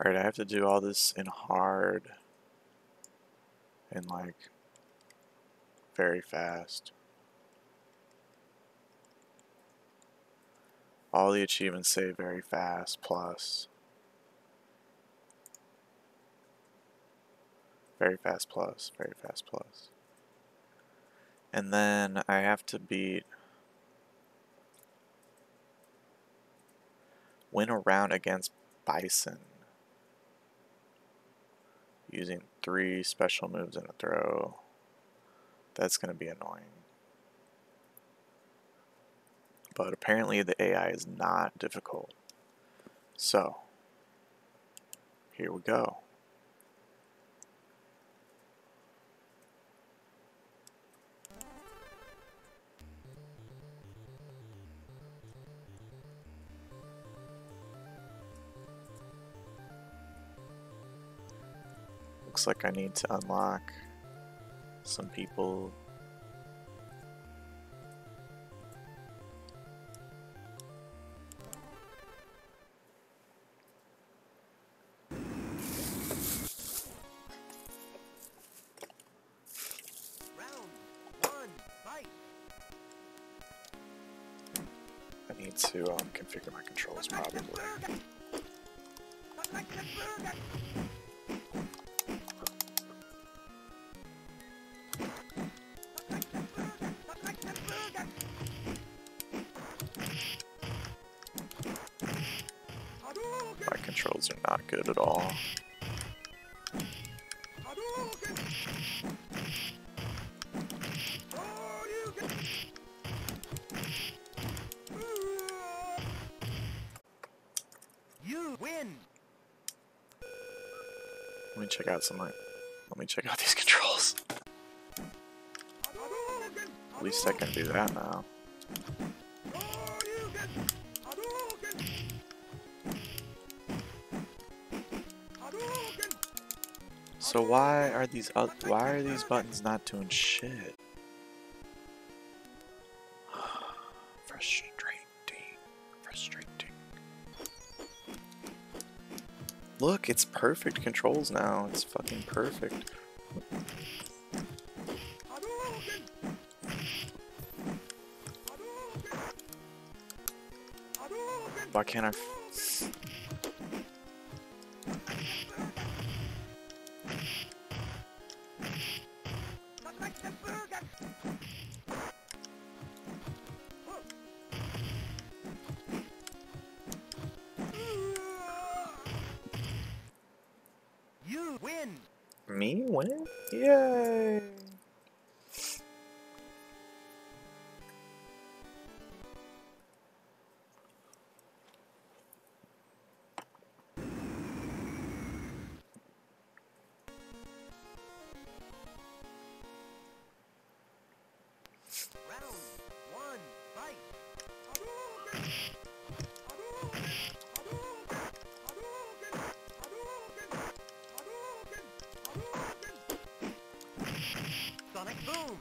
Alright, I have to do all this in hard and like very fast. All the achievements say very fast plus. Very fast plus, very fast plus. And then I have to beat win a round against Bison using three special moves in a throw. That's going to be annoying. But apparently the AI is not difficult. So, here we go. Looks like I need to unlock some people. Check out some. Let me check out these controls. At least I can do that now. So why are these why are these buttons not doing shit? Look, it's perfect controls now. It's fucking perfect. Why can't I?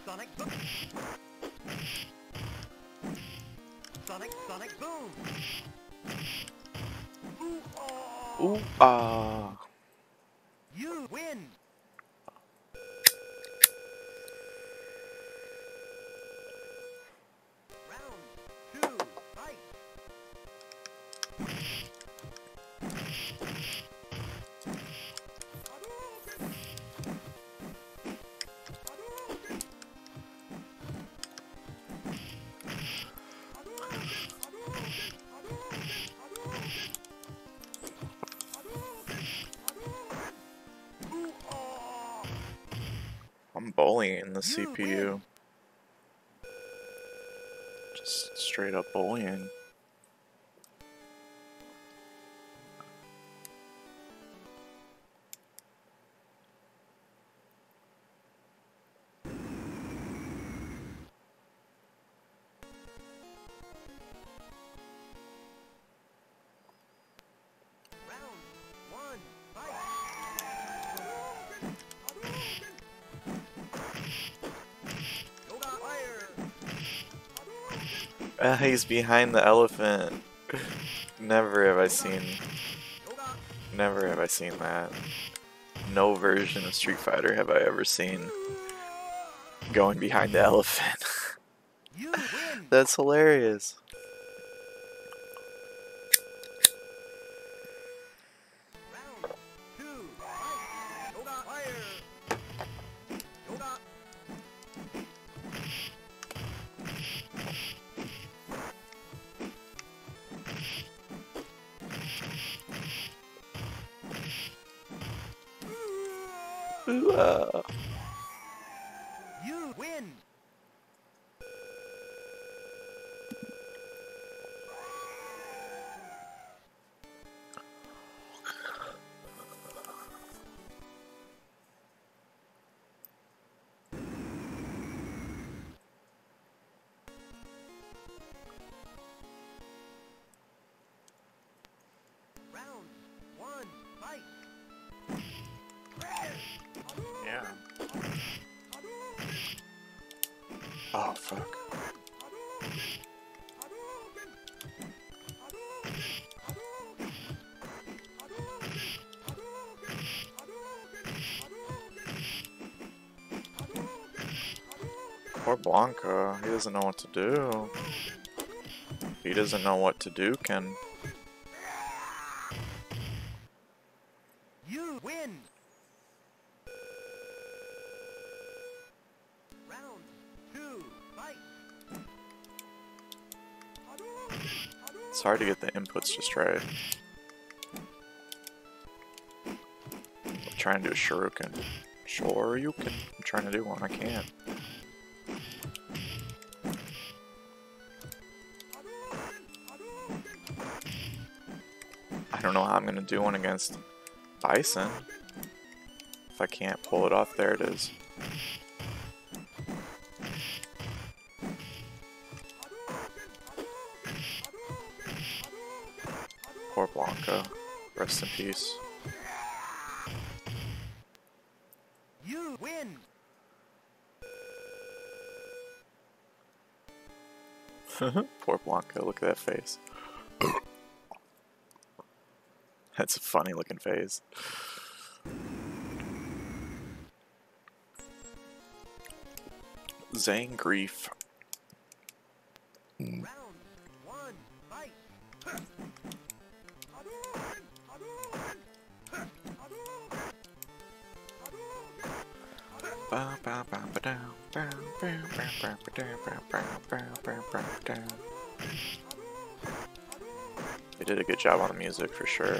Sonic boom. Sonic. Sonic boom. Ooh, oh. Ah! Bullying the CPU. Just straight up bullying. He's behind the elephant. Never have I seen. Never have I seen that. No version of Street Fighter have I ever seen going behind the elephant. That's hilarious. He doesn't know what to do. He doesn't know what to do, Ken. You win. Round two. Fight. It's hard to get the inputs just right. I'm trying to do a shuriken. Shoryuken. I'm trying to do one. I can't. Gonna do one against Bison. If I can't pull it off, there it is. Poor Blanka. Rest in peace. You win. Poor Blanka, look at that face. Ba, ba, ba, down. They did a good job on the music for sure.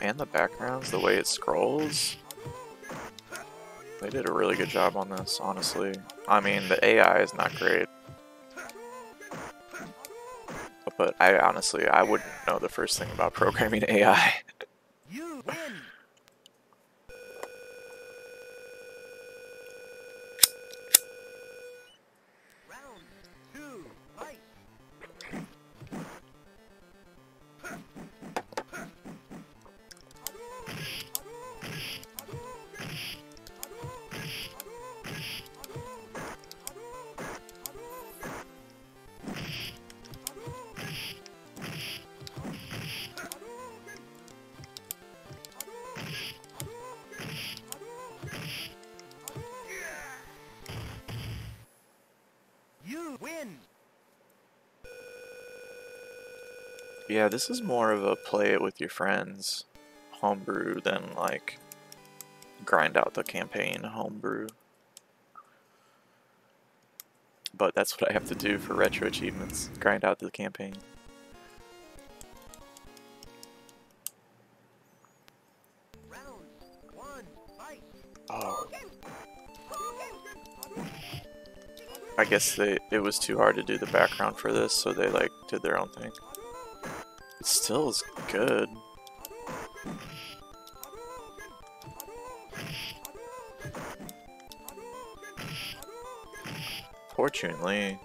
And the backgrounds, the way it scrolls. They did a really good job on this, honestly. I mean, the AI is not great. But I honestly, I wouldn't know the first thing about programming AI. This is more of a play it with your friends homebrew than like grind out the campaign homebrew. But that's what I have to do for retro achievements, grind out the campaign. Oh. I guess they it was too hard to do the background for this, so they like did their own thing. It still is good. Fortunately,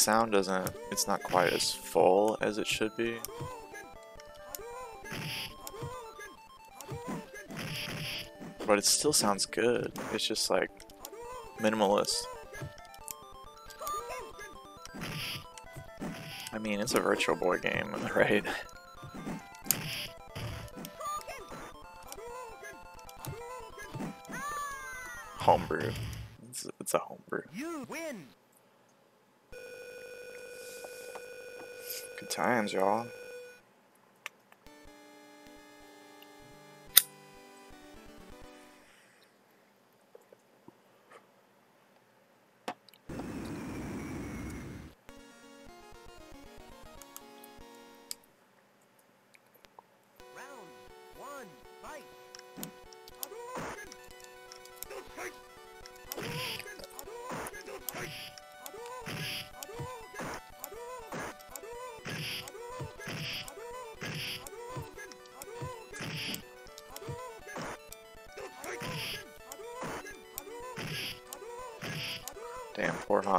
sound doesn't, it's not quite as full as it should be. But it still sounds good. It's just like minimalist. I mean, it's a Virtual Boy game, right? Homebrew. It's, it's a homebrew. You win. Times, y'all.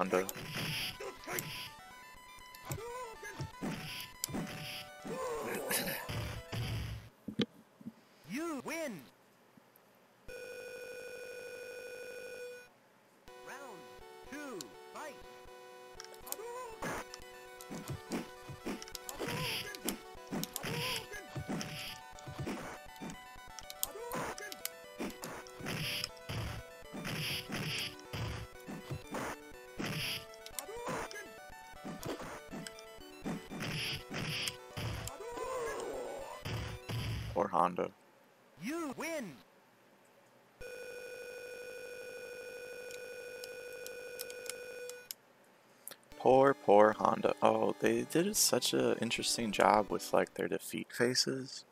Honda. Poor Honda. You win. Poor, poor Honda. Oh, they did such an interesting job with like their defeat faces.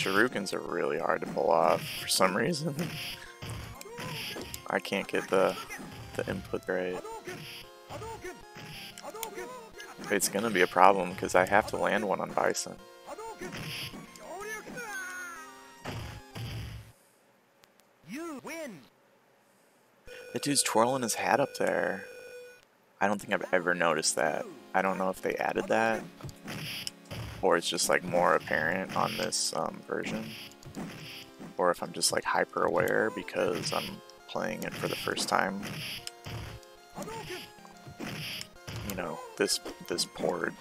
Shurikens are really hard to pull off for some reason. I can't get the the input right. It's gonna be a problem because I have to land one on Bison. You win. That dude's twirling his hat up there. I don't think I've ever noticed that. I don't know if they added that or it's just like more apparent on this um, version or if I'm just like hyper aware because I'm playing it for the first time. You know, this this port.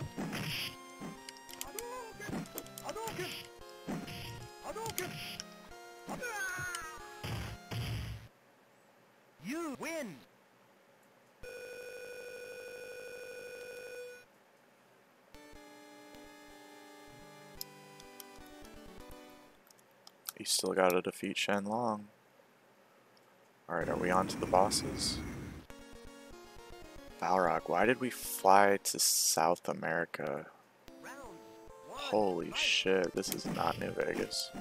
Defeat Sheng Long. Alright, are we on to the bosses? Balrog, why did we fly to South America? Holy shit, this is not New Vegas.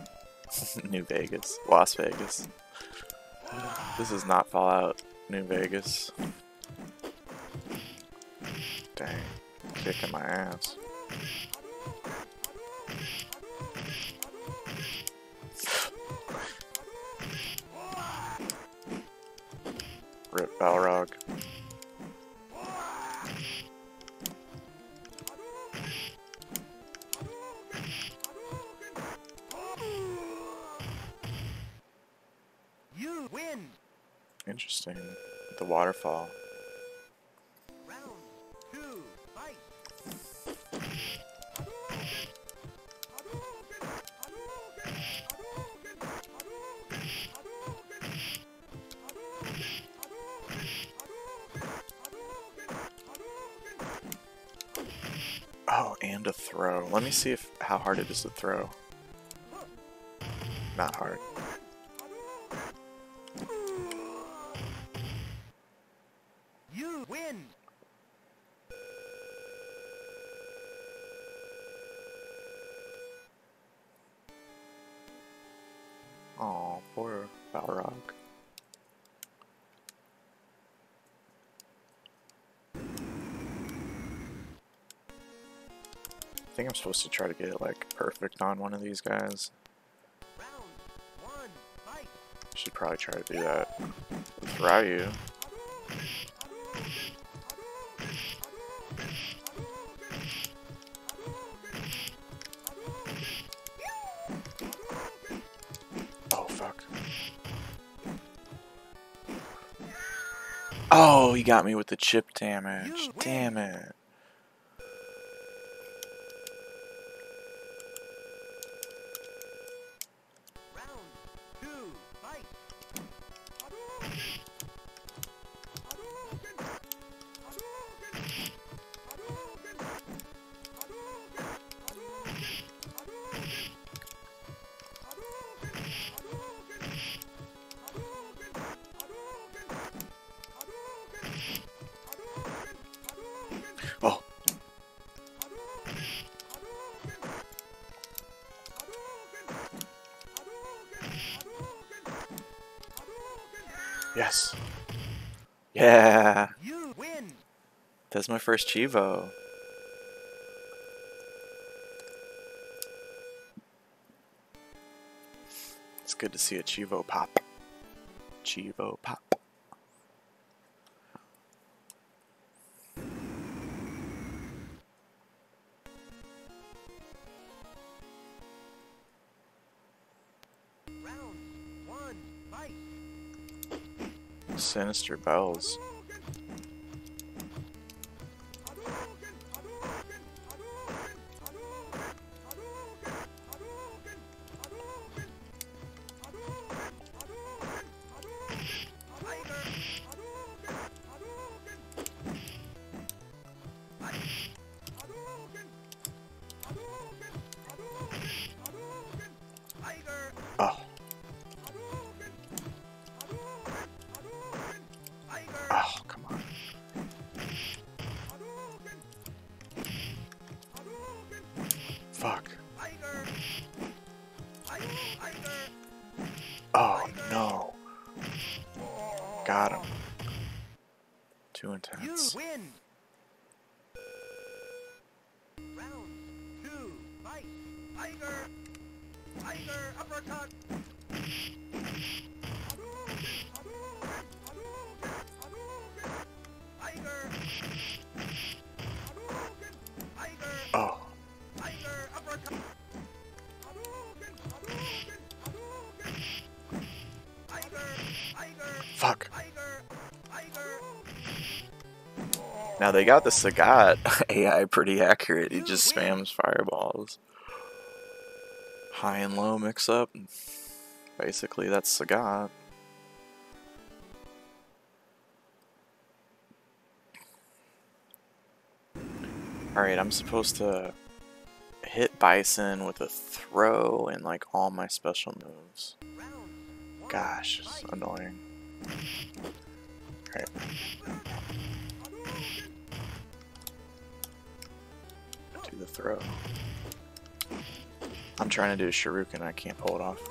New Vegas. Las Vegas. This is not Fallout New Vegas. Dang. Kicking my ass. Balrog. You win. Interesting. The waterfall. Let me see if how hard it is to throw. Not hard. I'm supposed to try to get like perfect on one of these guys. Should probably try to do that with Ryu. Oh fuck. Oh, he got me with the chip damage. Damn it. That's my first cheevo. It's good to see a cheevo pop. cheevo pop. Round one. Sinister Bells. Now they got the Sagat AI pretty accurate. He just spams fireballs. High and low mix up. Basically, that's Sagat. Alright, I'm supposed to hit Bison with a throw and like all my special moves. Gosh, it's annoying. Throw. I'm trying to do a Shuriken, I can't pull it off.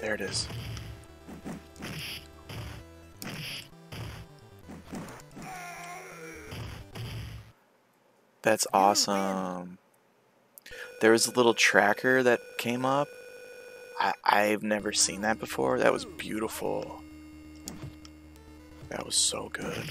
There it is. That's awesome. There was a little tracker that came up. I, I've never seen that before. That was beautiful. That was so good.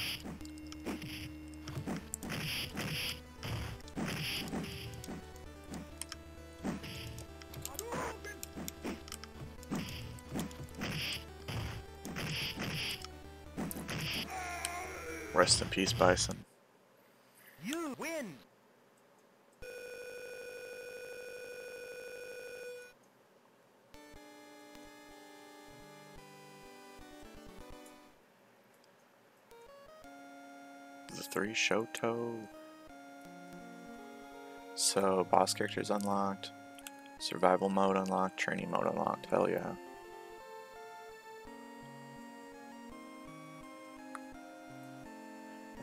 Rest in peace, Bison. You win. the three Shoto. So, boss characters unlocked, survival mode unlocked, training mode unlocked. Hell yeah.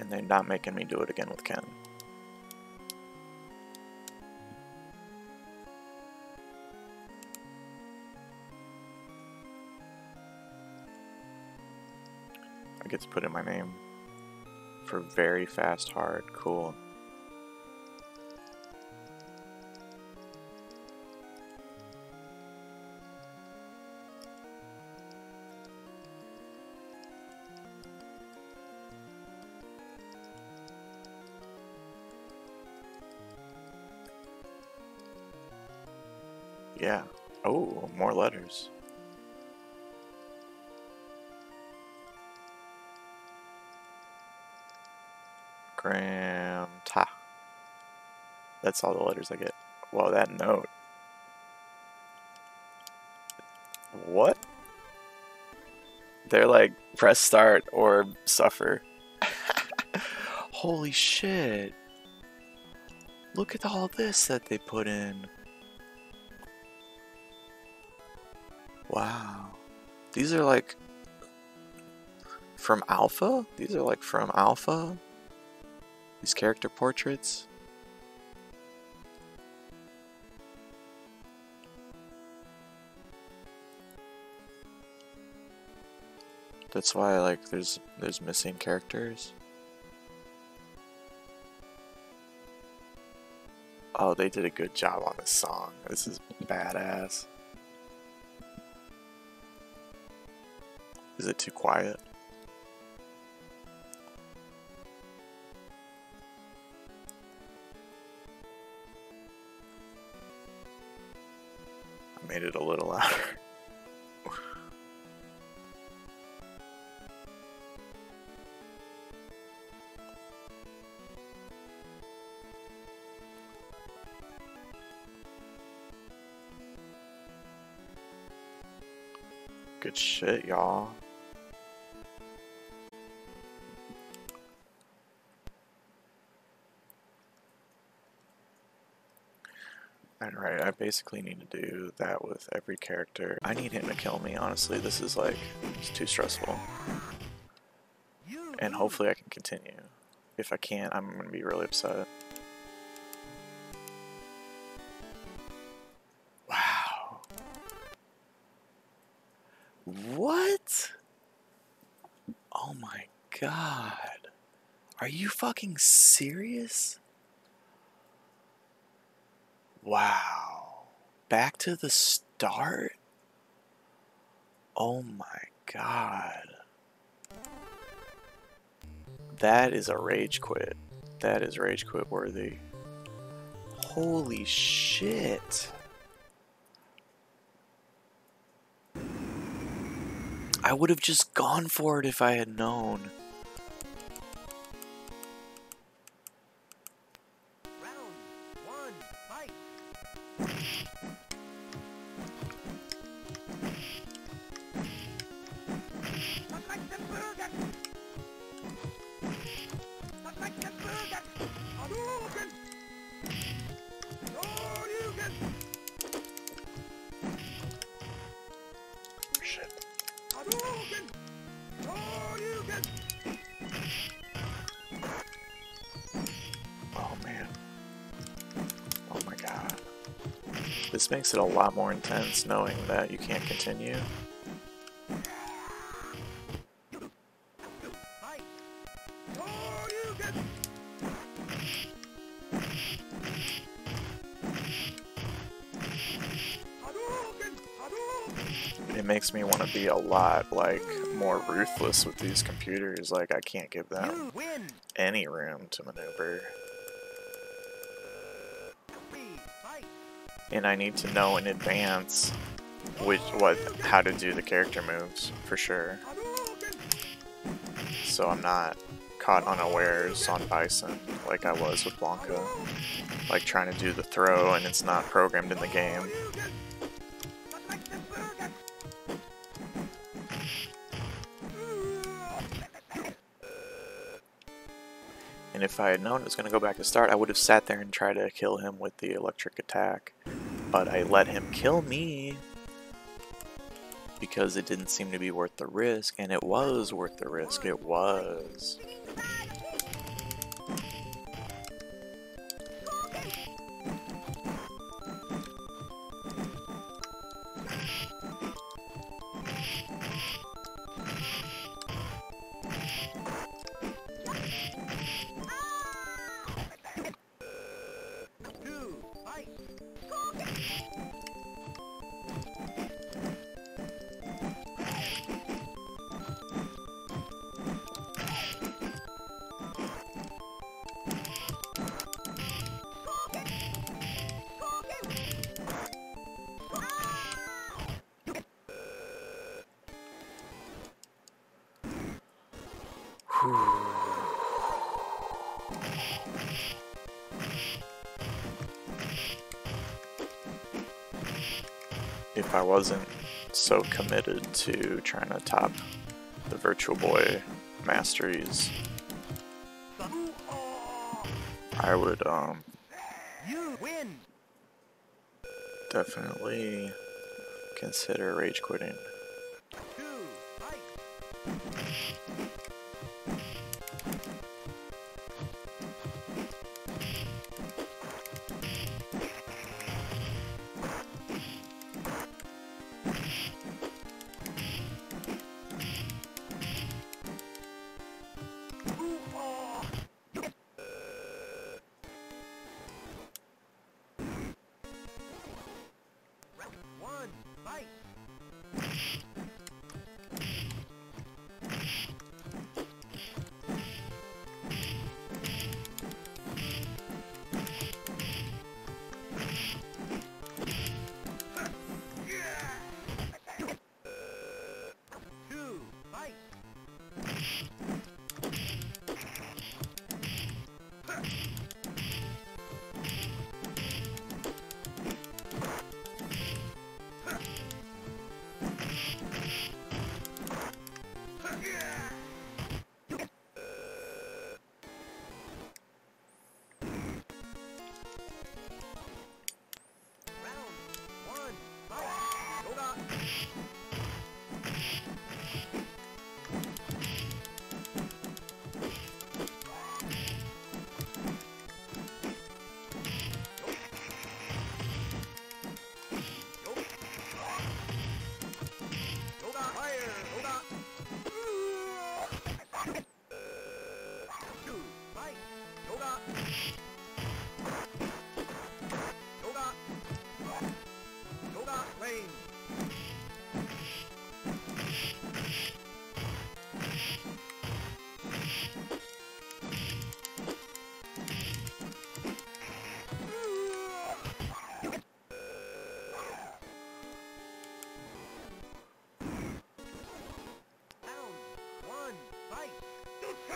And they're not making me do it again with Ken. I get to put in my name for very fast hard. Cool. More letters. Gram ta. That's all the letters I get. Well, that note. What? They're like, press start or suffer. Holy shit. Look at all this that they put in. Wow. These are like from Alpha? These are like from Alpha? These character portraits? That's why like there's there's missing characters. Oh, they did a good job on this song. This is badass. Is it too quiet? I made it a little louder. Good shit, y'all. Basically need to do that with every character. I need him to kill me, honestly. This is like, it's too stressful. And hopefully I can continue. If I can't, I'm gonna be really upset. Wow. What? Oh my god. Are you fucking serious? Wow. Back to the start? Oh my god. That is a rage quit. That is rage quit worthy. Holy shit. I would have just gone for it if I had known. Round one, fight. This makes it a lot more intense knowing that you can't continue. Fight. Shoryuken. Hadouken. Hadouken. It makes me want to be a lot like more ruthless with these computers. Like I can't give them any room to maneuver. And I need to know in advance which what how to do the character moves for sure. So I'm not caught unawares on Bison like I was with Blanka. Like trying to do the throw and it's not programmed in the game. And if I had known it was going to go back to start, I would have sat there and tried to kill him with the electric attack. But I let him kill me because it didn't seem to be worth the risk, and it was worth the risk. It was. Wasn't so committed to trying to top the Virtual Boy masteries, I would um You win. definitely consider rage quitting.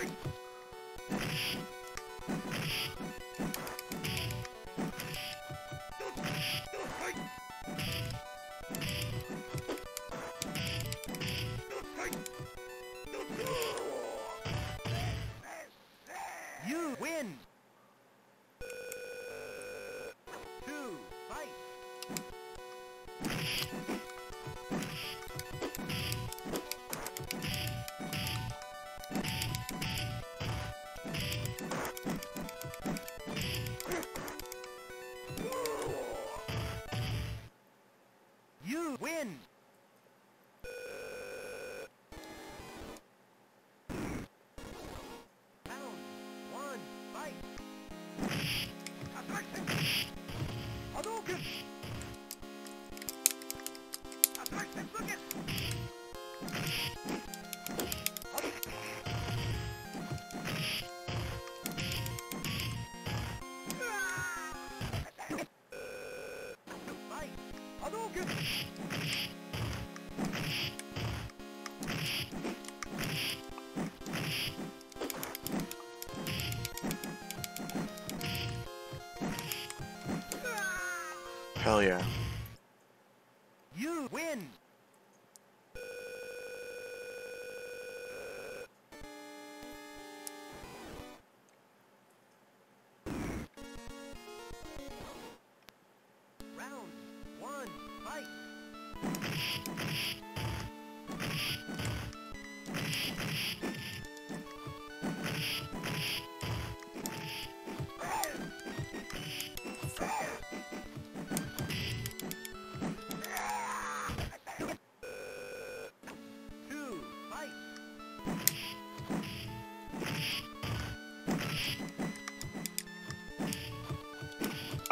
Bye. Hell yeah.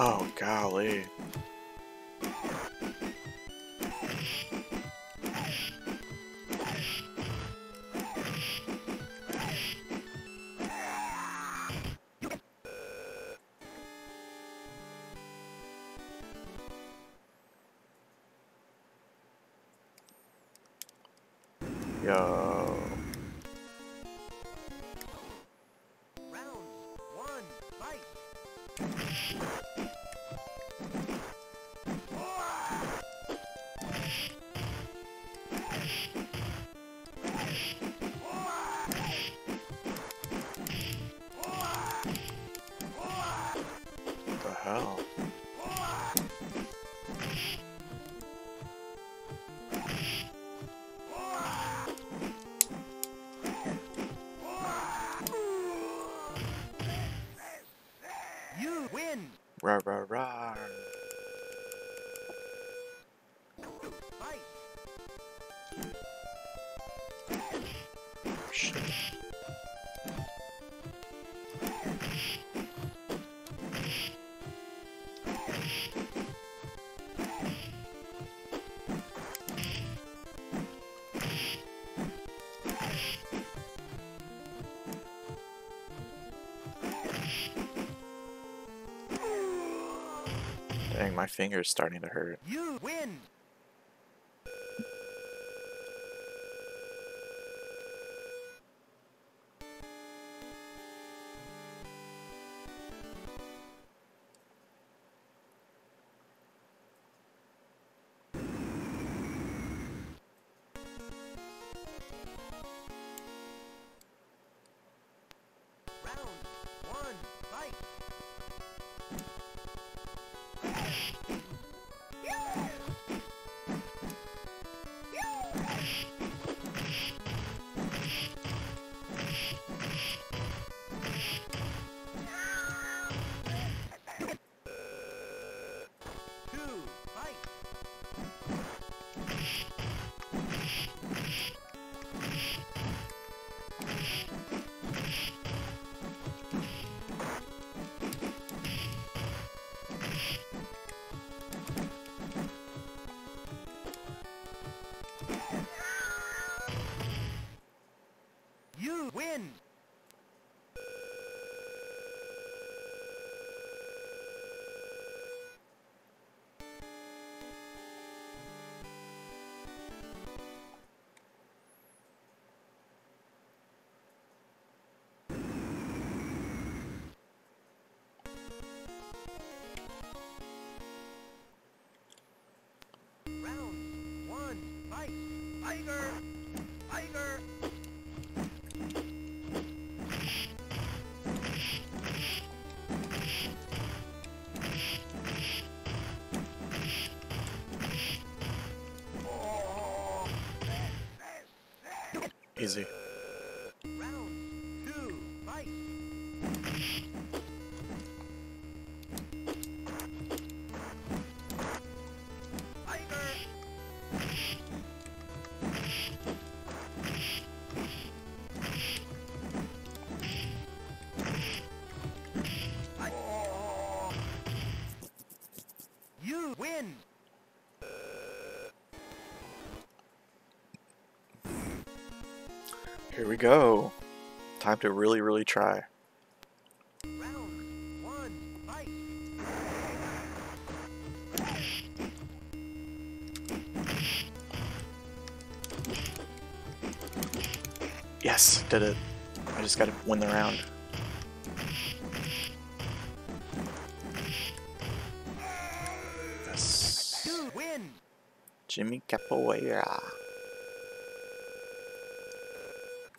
Oh, golly. Rah rah rah. Fight. Finger's starting to hurt. You win. Easy. Here we go. Time to really, really try. Round one, fight. Yes, did it. I just gotta win the round. Yes. Jimmy Capoeira.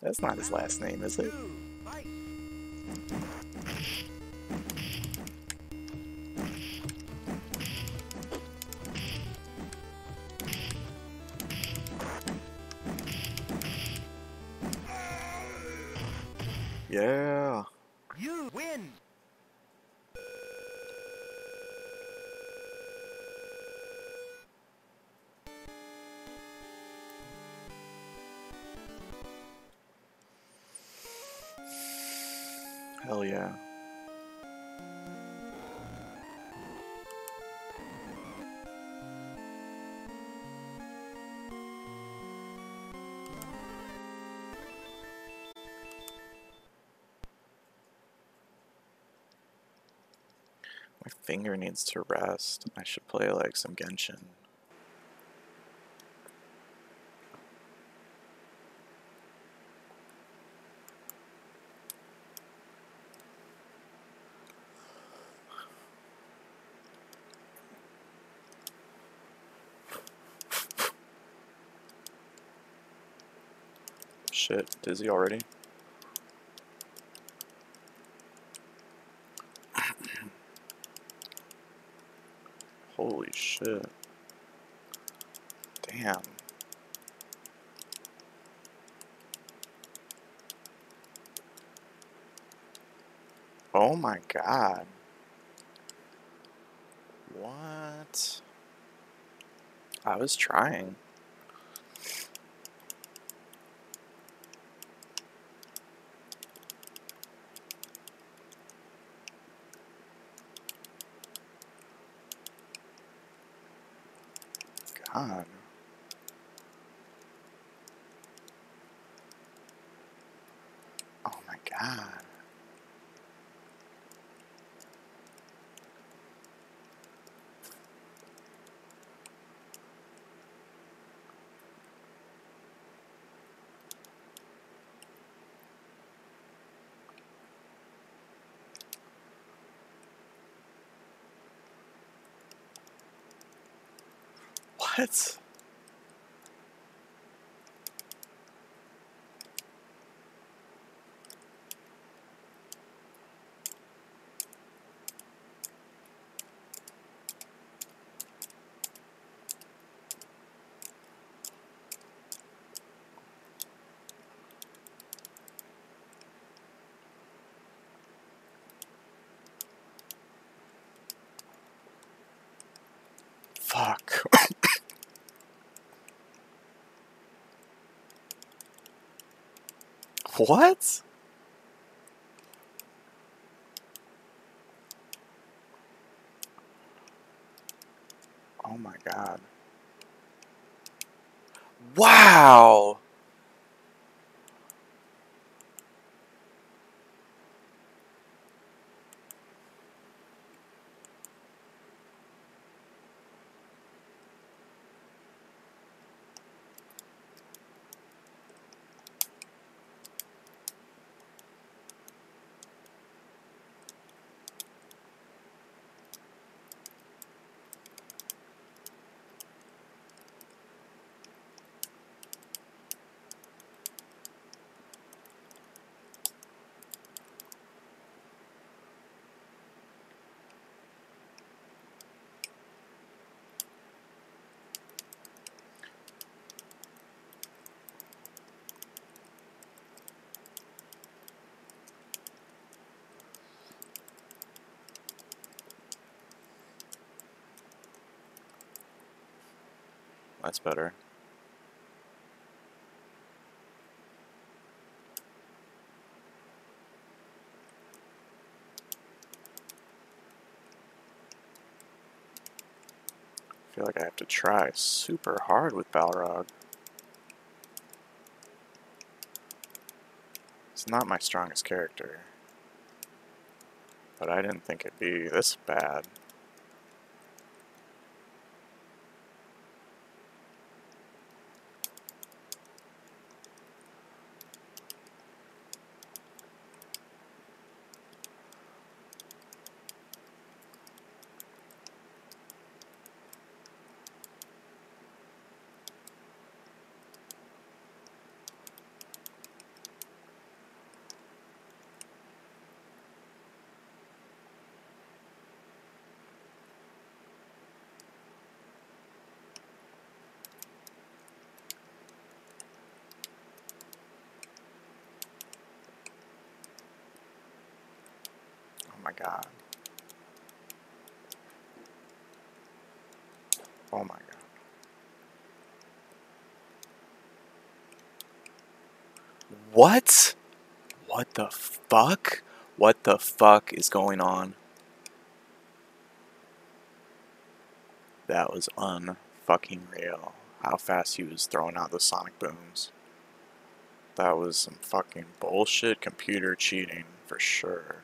That's not his last name, is it? My finger needs to rest. I should play like some Genshin. Shit, dizzy already? Holy shit. Damn. Oh my god. What? I was trying. God. Oh my god. What? Fuck. What? Oh my god. Wow! That's better. I feel like I have to try super hard with Balrog. It's not my strongest character. But I didn't think it'd be this bad. god. Oh my god. What? What the fuck? What the fuck is going on? That was unfucking real. How fast he was throwing out the sonic booms. That was some fucking bullshit computer cheating for sure.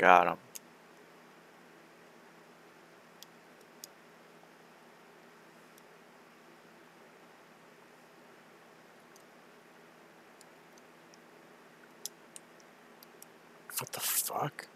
Got him. What the fuck?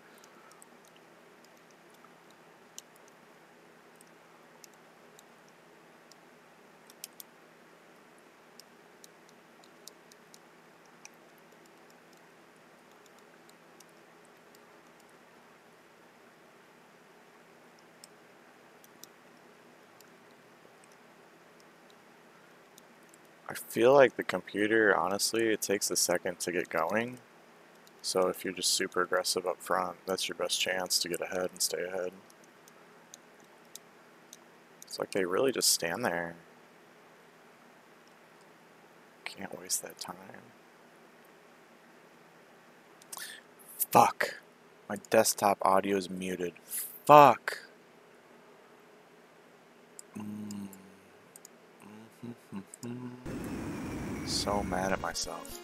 I feel like the computer, honestly, it takes a second to get going. So if you're just super aggressive up front, that's your best chance to get ahead and stay ahead. It's like they really just stand there. Can't waste that time. Fuck. My desktop audio is muted. Fuck. So mad at myself.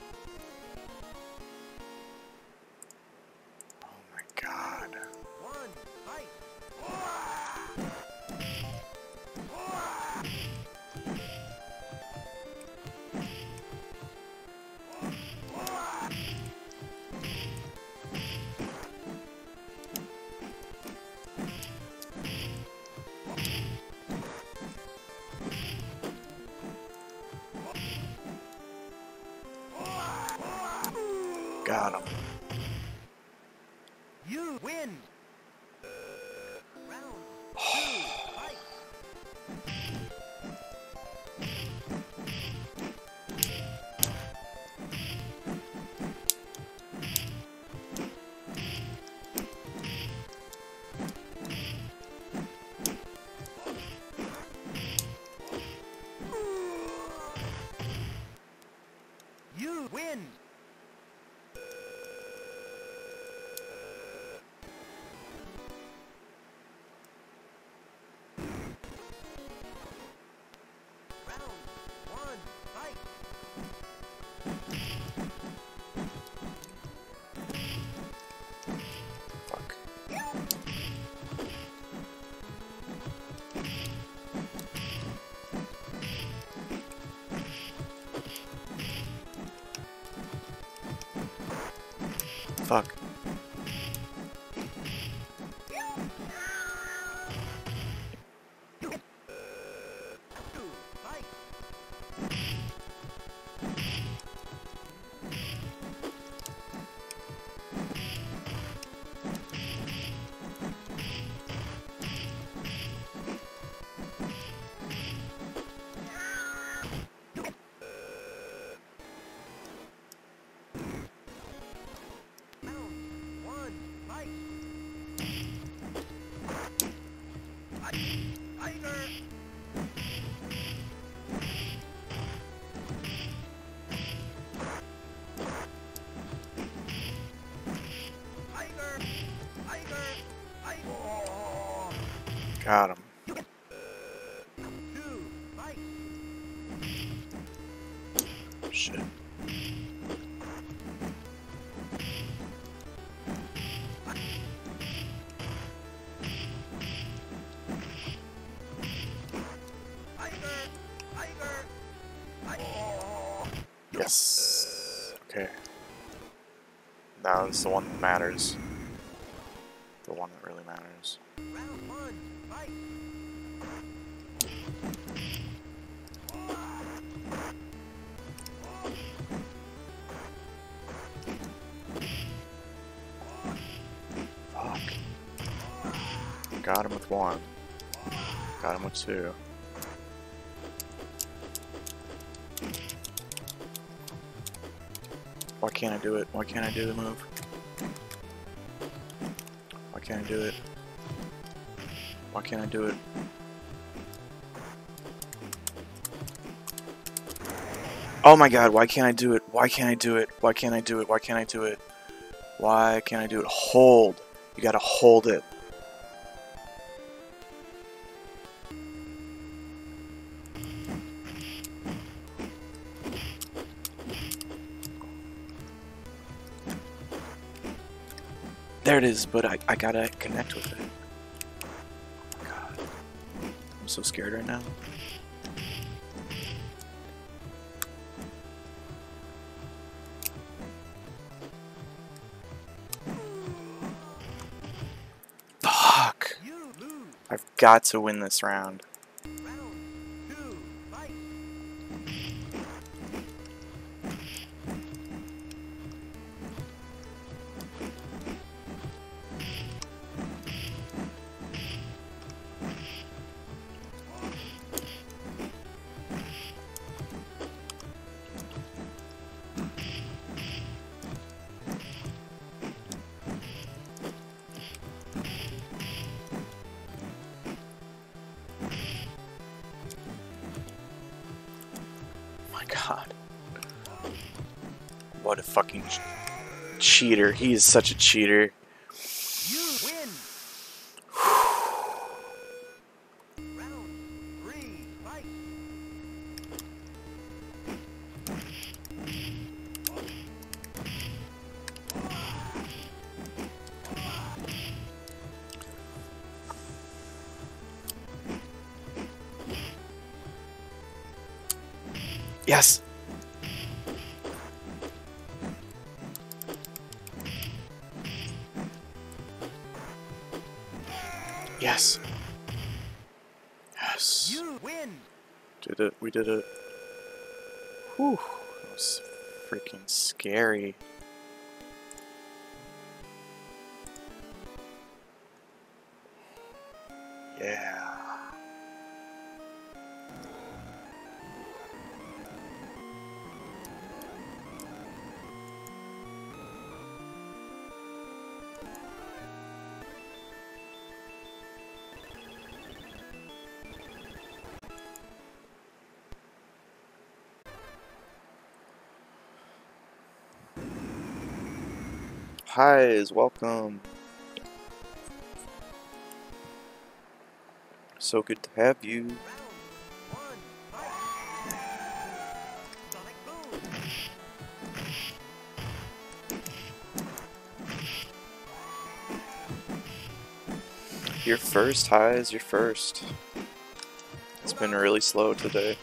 Got him. Shit. Yes. Okay. Now it's the one that matters. Got him with one. Got him with two. Why can't I do it? Why can't I do the move? Why can't I do it? Why can't I do it? Oh my god, why can't I do it? Why can't I do it? Why can't I do it? Why can't I do it? Why can't I do it? Hold! You gotta hold it. It is, but I, I gotta connect with it. God. I'm so scared right now. Fuck! I've got to win this round. Round cheater. He is such a cheater. We did it. Whew. That was freaking scary. Highs, welcome. So good to have you. You're first, Highs, you're first. It's been really slow today.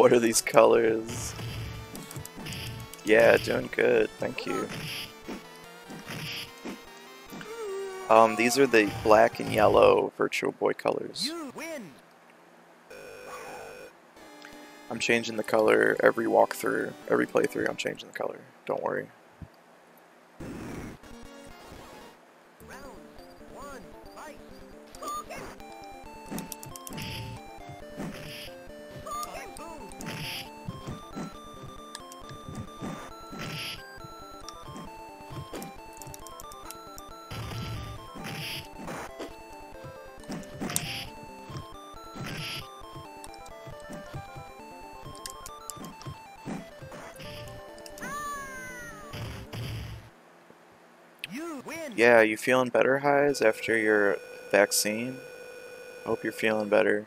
What are these colors? Yeah, doing good, thank you. Um, these are the black and yellow Virtual Boy colors. I'm changing the color every walkthrough, every playthrough. I'm changing the color. Don't worry. Feeling better, Highs, after your vaccine? Hope you're feeling better.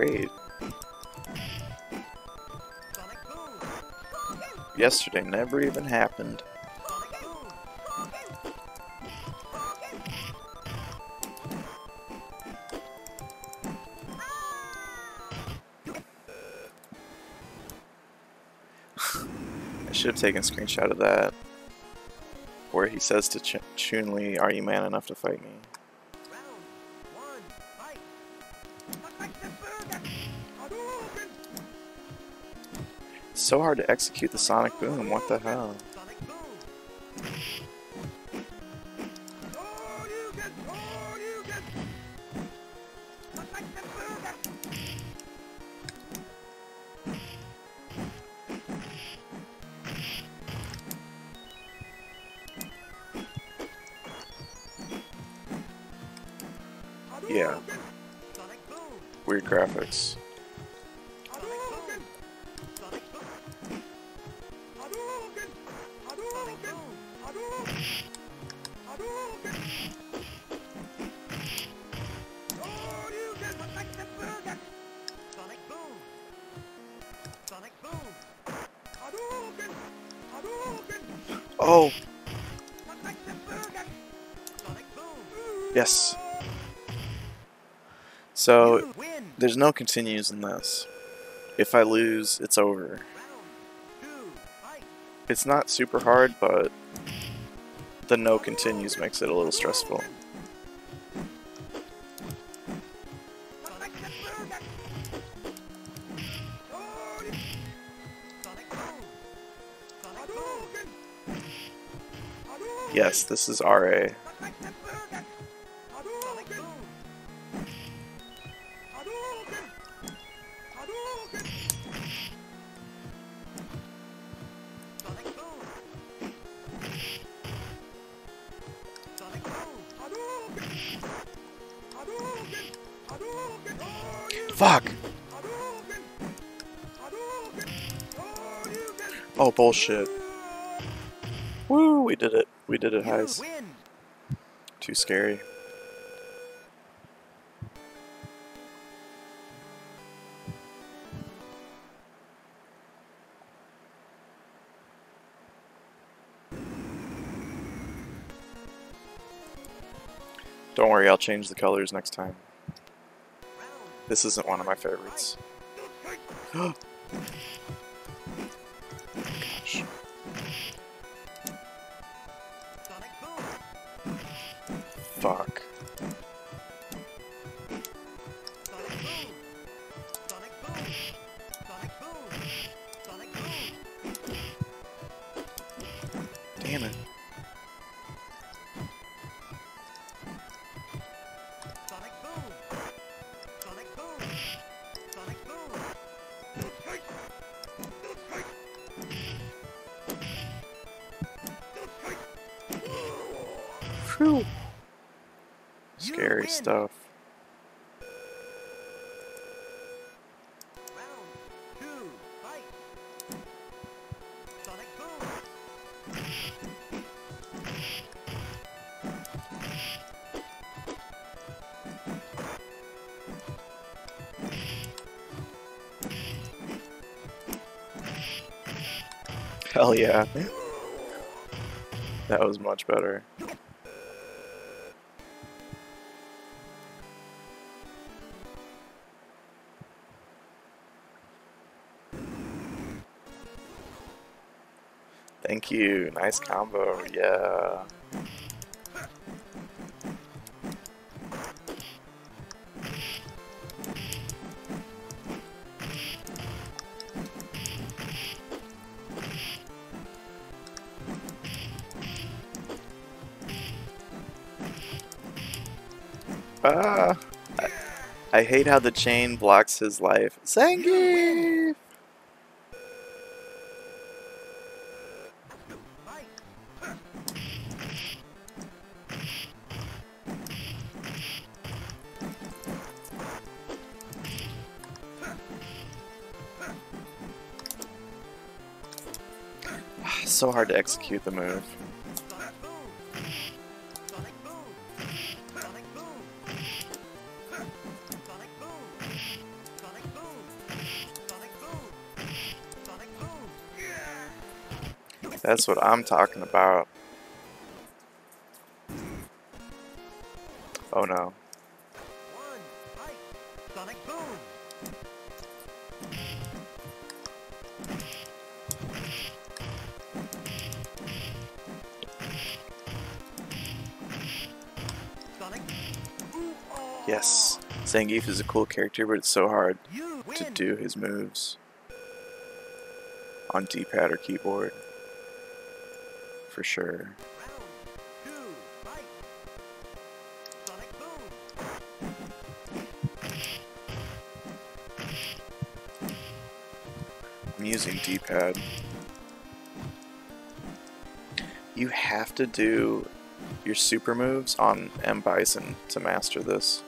Great. Yesterday never even happened. I should have taken a screenshot of that. Where he says to Ch Chun-Li, are you man enough to fight me? So hard to execute the Sonic Boom, what the hell? Yes. So, there's no continues in this. If I lose, it's over. It's not super hard, but the no continues makes it a little stressful. Yes, this is RA. Fuck! Oh, bullshit. Woo, we did it. We did it, You Too scary. Don't worry, I'll change the colors next time. This isn't one of my favorites. Hell yeah. That was much better. Thank you. Nice combo. Yeah. I hate how the chain blocks his life. Zangief! So hard to execute the move. That's what I'm talking about. Oh no. Yes. Zangief is a cool character, but it's so hard to do his moves on D-pad or keyboard. For sure. I'm using D-pad. You have to do your super moves on M Bison to master this.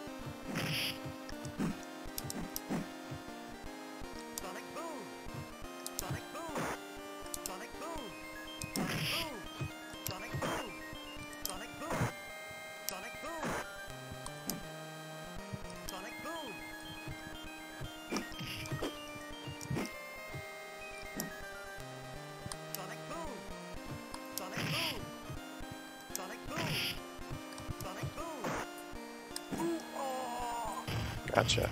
Gotcha.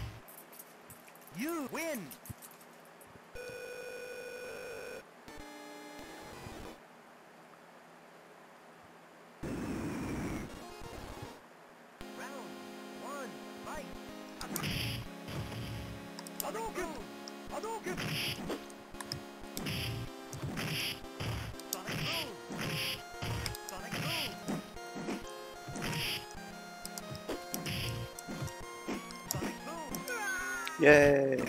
Yay!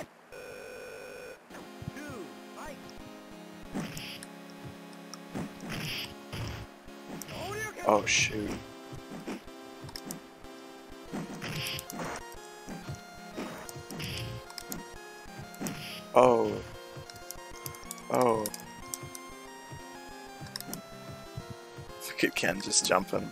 Oh shoot. Oh. Oh. Look at Ken just jumping.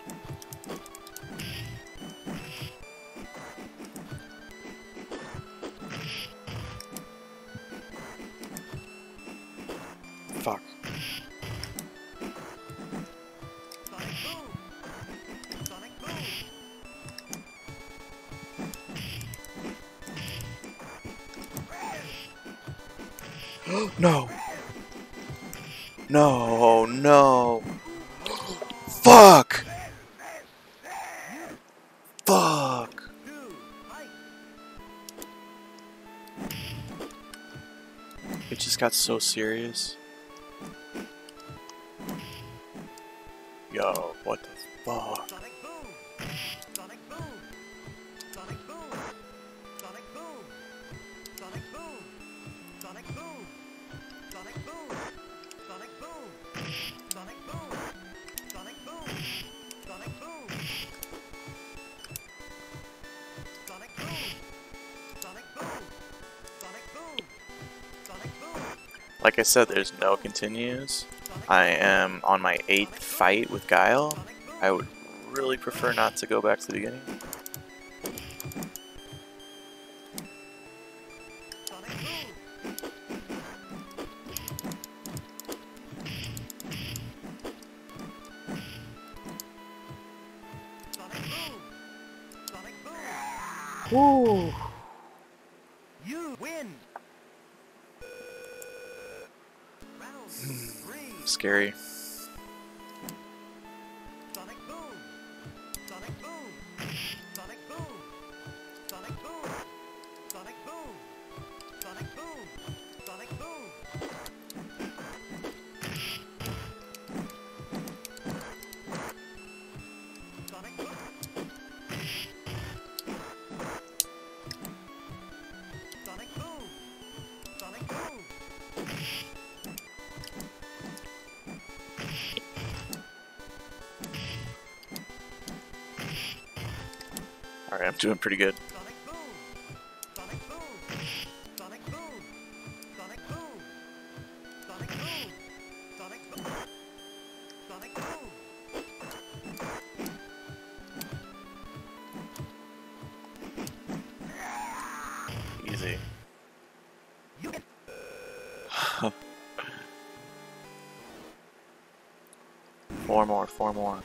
got so serious. I said, there's no continues. I am on my 8th fight with Guile. I would really prefer not to go back to the beginning. I'm doing pretty good. Easy. four more, four more.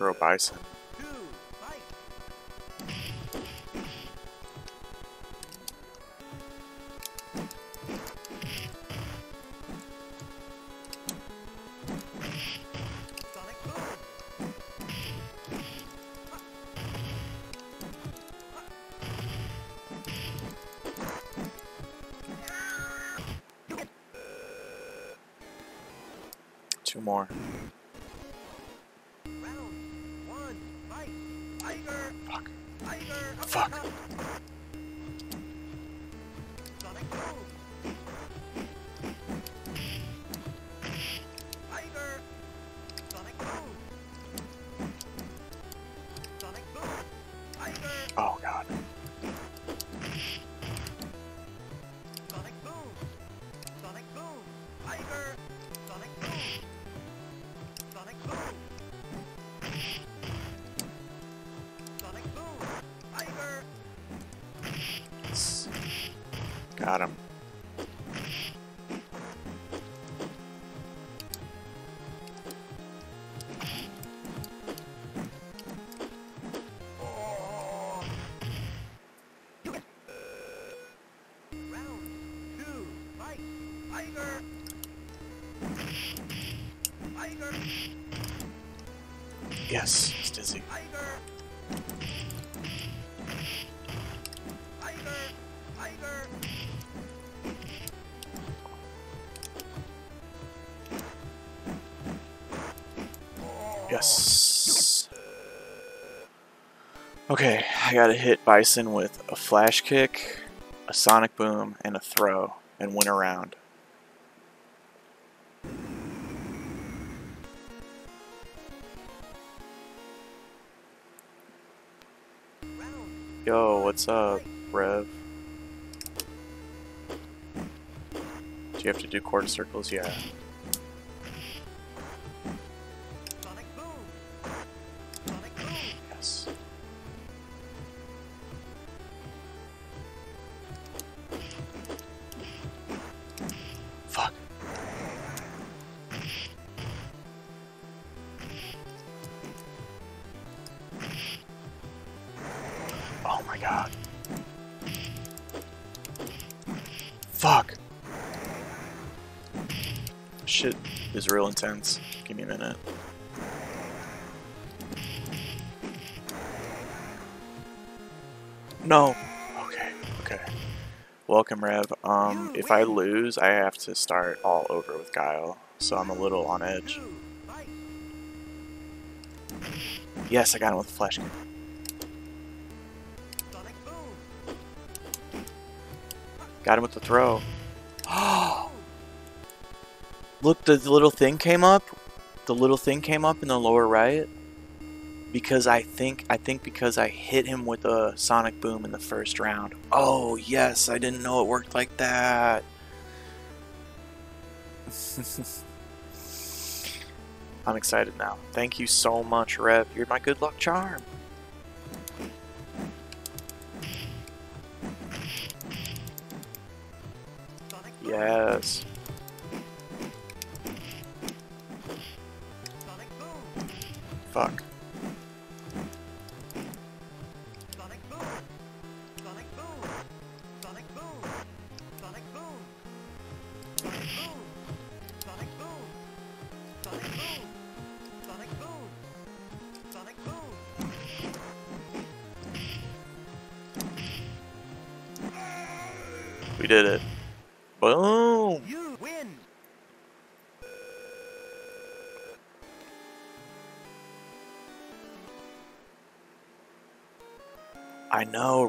throw bison. Tiger. Yes, it's dizzy. Tiger. Yes. Okay, I gotta hit Bison with a flash kick, a sonic boom, and a throw, and win a round. Yo, what's up, Rev? Do you have to do quarter circles? Yeah. Real intense. Give me a minute. No. Okay, okay. Welcome, Rev. Um, if I lose, I have to start all over with Guile, so I'm a little on edge. Yes, I got him with a flash boom. Got him with the throw. Look, the little thing came up. The little thing came up in the lower right. Because I think I think because I hit him with a sonic boom in the first round. Oh yes, I didn't know it worked like that. I'm excited now. Thank you so much, Rev. You're my good luck charm. Yes. Fuck.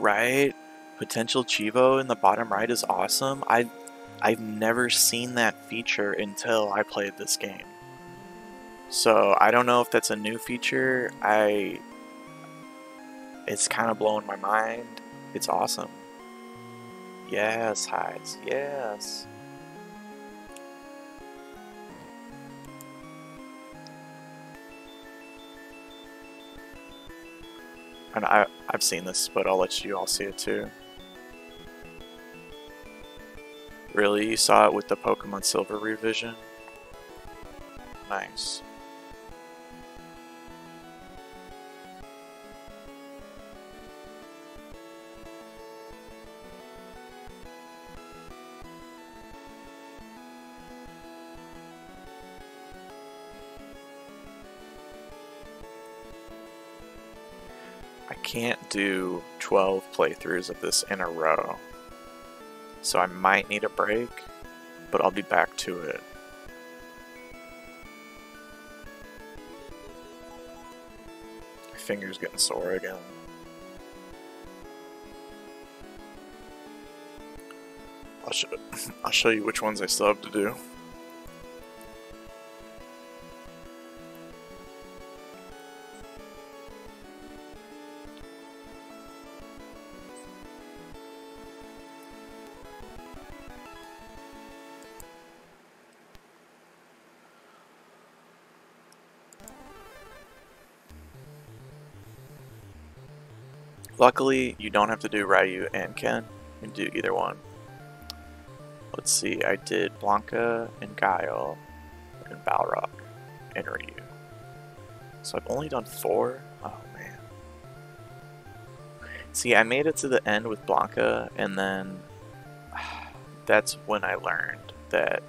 Right? Potential cheevo in the bottom right is awesome. I I've never seen that feature until I played this game. So I don't know if that's a new feature. I it's kind of blowing my mind. It's awesome. Yes, highs. Yes. And I I've seen this, but I'll let you all see it too. Really? You saw it with the Pokemon Silver revision? Nice. can't do 12 playthroughs of this in a row. So I might need a break, but I'll be back to it. My finger's getting sore again. I'll, sh I'll show you which ones I still have to do. Luckily, you don't have to do Ryu and Ken. You can do either one. Let's see, I did Blanka and Guile and Balrog and Ryu. So I've only done four? Oh man. See, I made it to the end with Blanka and then that's when I learned that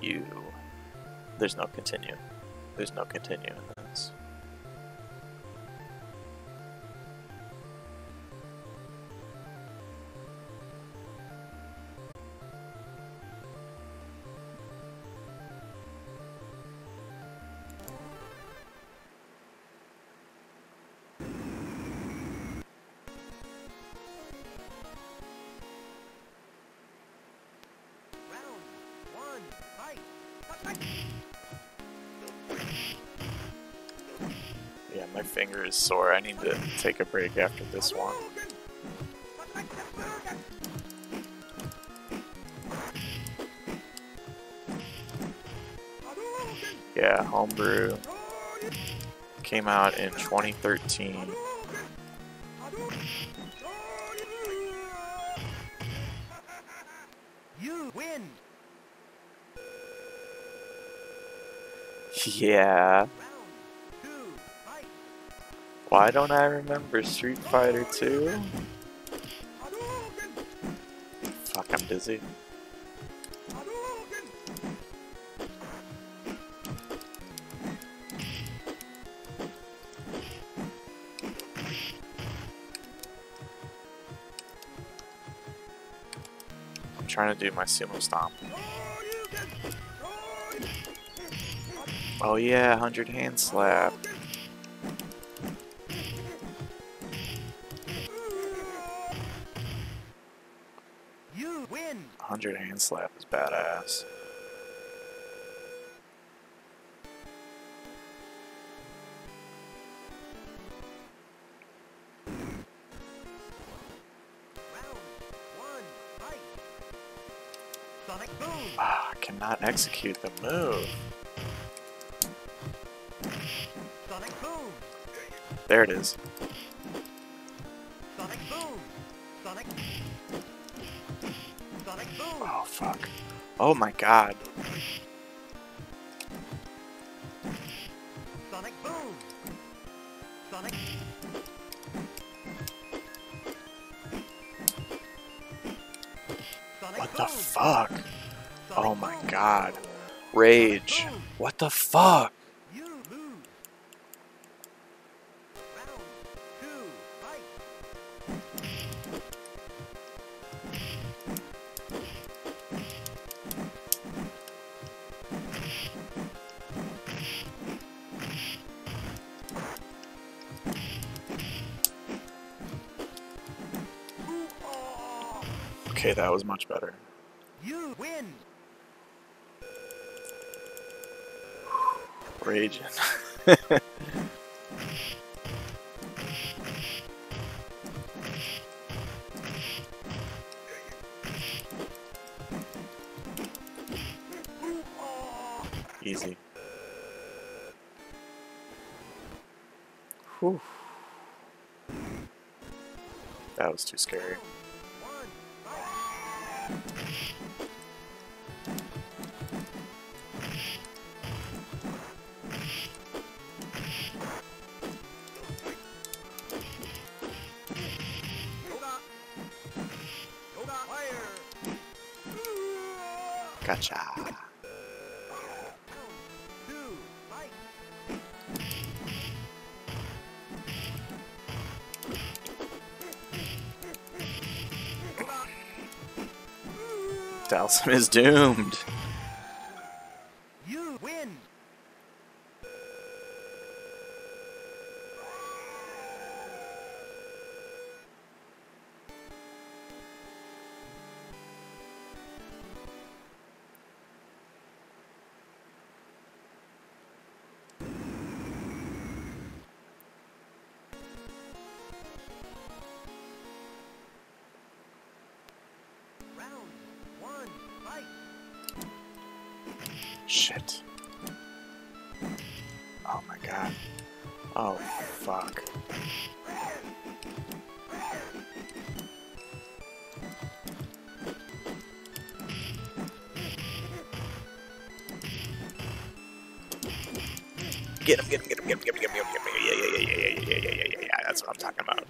you there's no continue. There's no continue in sore. I need to take a break after this one. Yeah, Homebrew came out in 2013. Hadouken! Hadouken! You win! Yeah. Why don't I remember Street Fighter 2? Fuck, I'm dizzy. I'm trying to do my sumo stomp. Oh yeah, 100 hand slap. 100 hand slap is badass. Ah, I cannot execute the move. There it is. Oh my god. Sonic boom! Sonic. Sonic What the boom! fuck? Sonic Oh my boom! god. Rage. What the fuck? Much better. You win. Raging. Easy. Whew. That was too scary. Is doomed.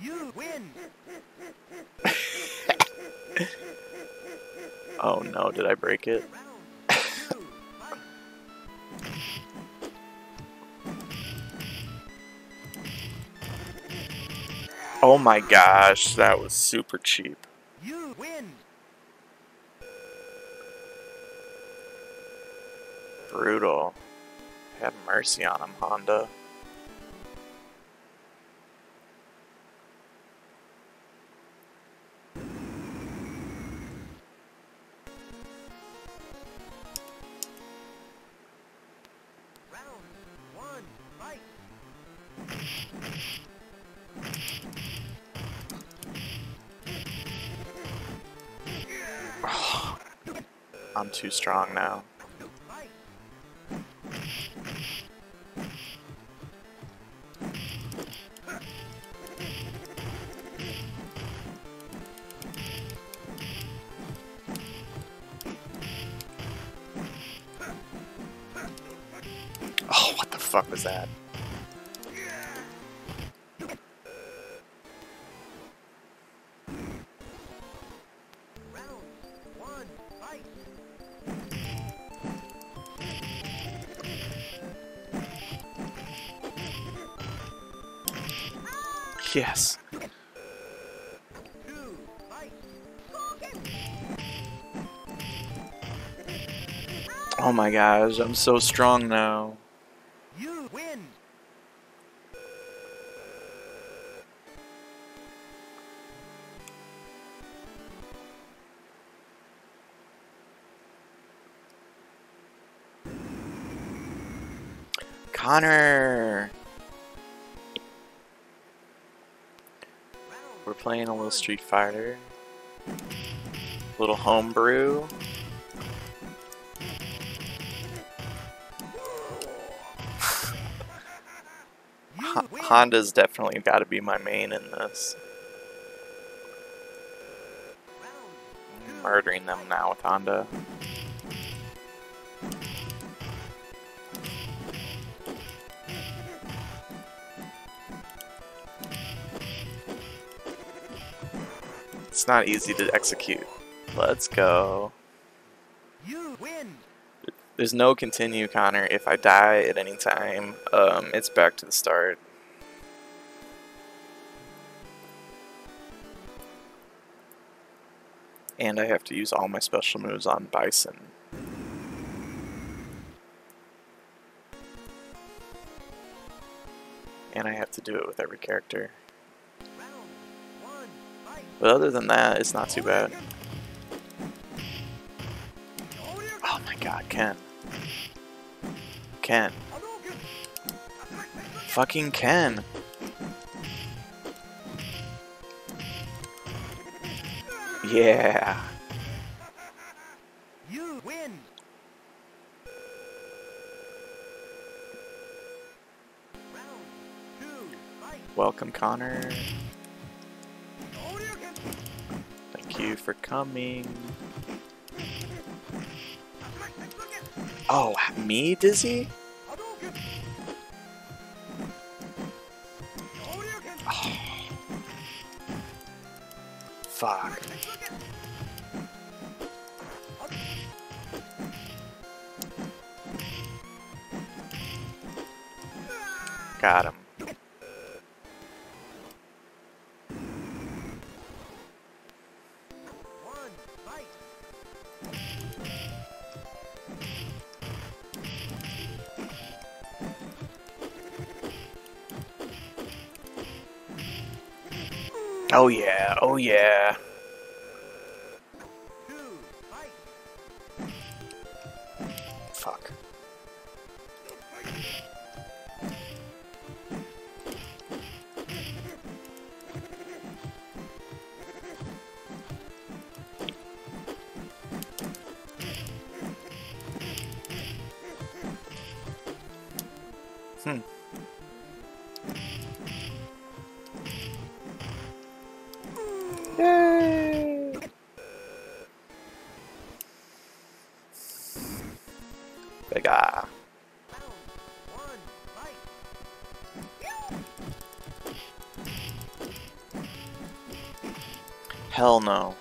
You win. Oh no, did I break it? Round two. Fight. Oh my gosh, that was super cheap. You win. Brutal. Have mercy on him, Honda. Too strong now. My gosh, I'm so strong now. You win. Connor! We're playing a little. Street Fighter. A Little homebrew. Honda's definitely got to be my main in this. I'm murdering them now with Honda. It's not easy to execute. Let's go. You win. There's no continue, Connor. If I die at any time, um, it's back to the start. And I have to use all my special moves on Bison. And I have to do it with every character. But other than that, it's not too bad. Oh my god, Ken. Ken. Fucking Ken. Yeah. You win. Round two. Welcome, Connor. Thank you for coming. Oh, me, Dizzy? Got him. Oh yeah, oh yeah. Hell no.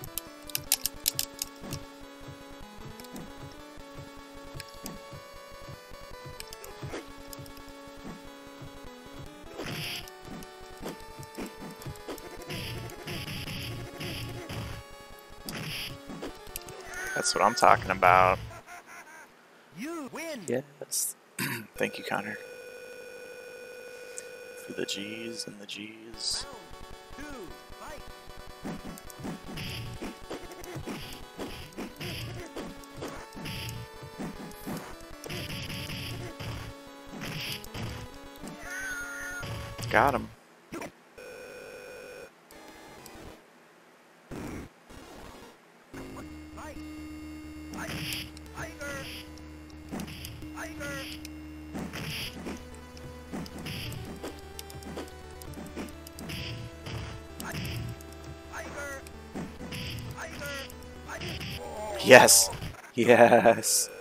That's what I'm talking about. You win. Yes. Thank you, Connor. For the G's and the G's. Tiger. him. Yes. Yes.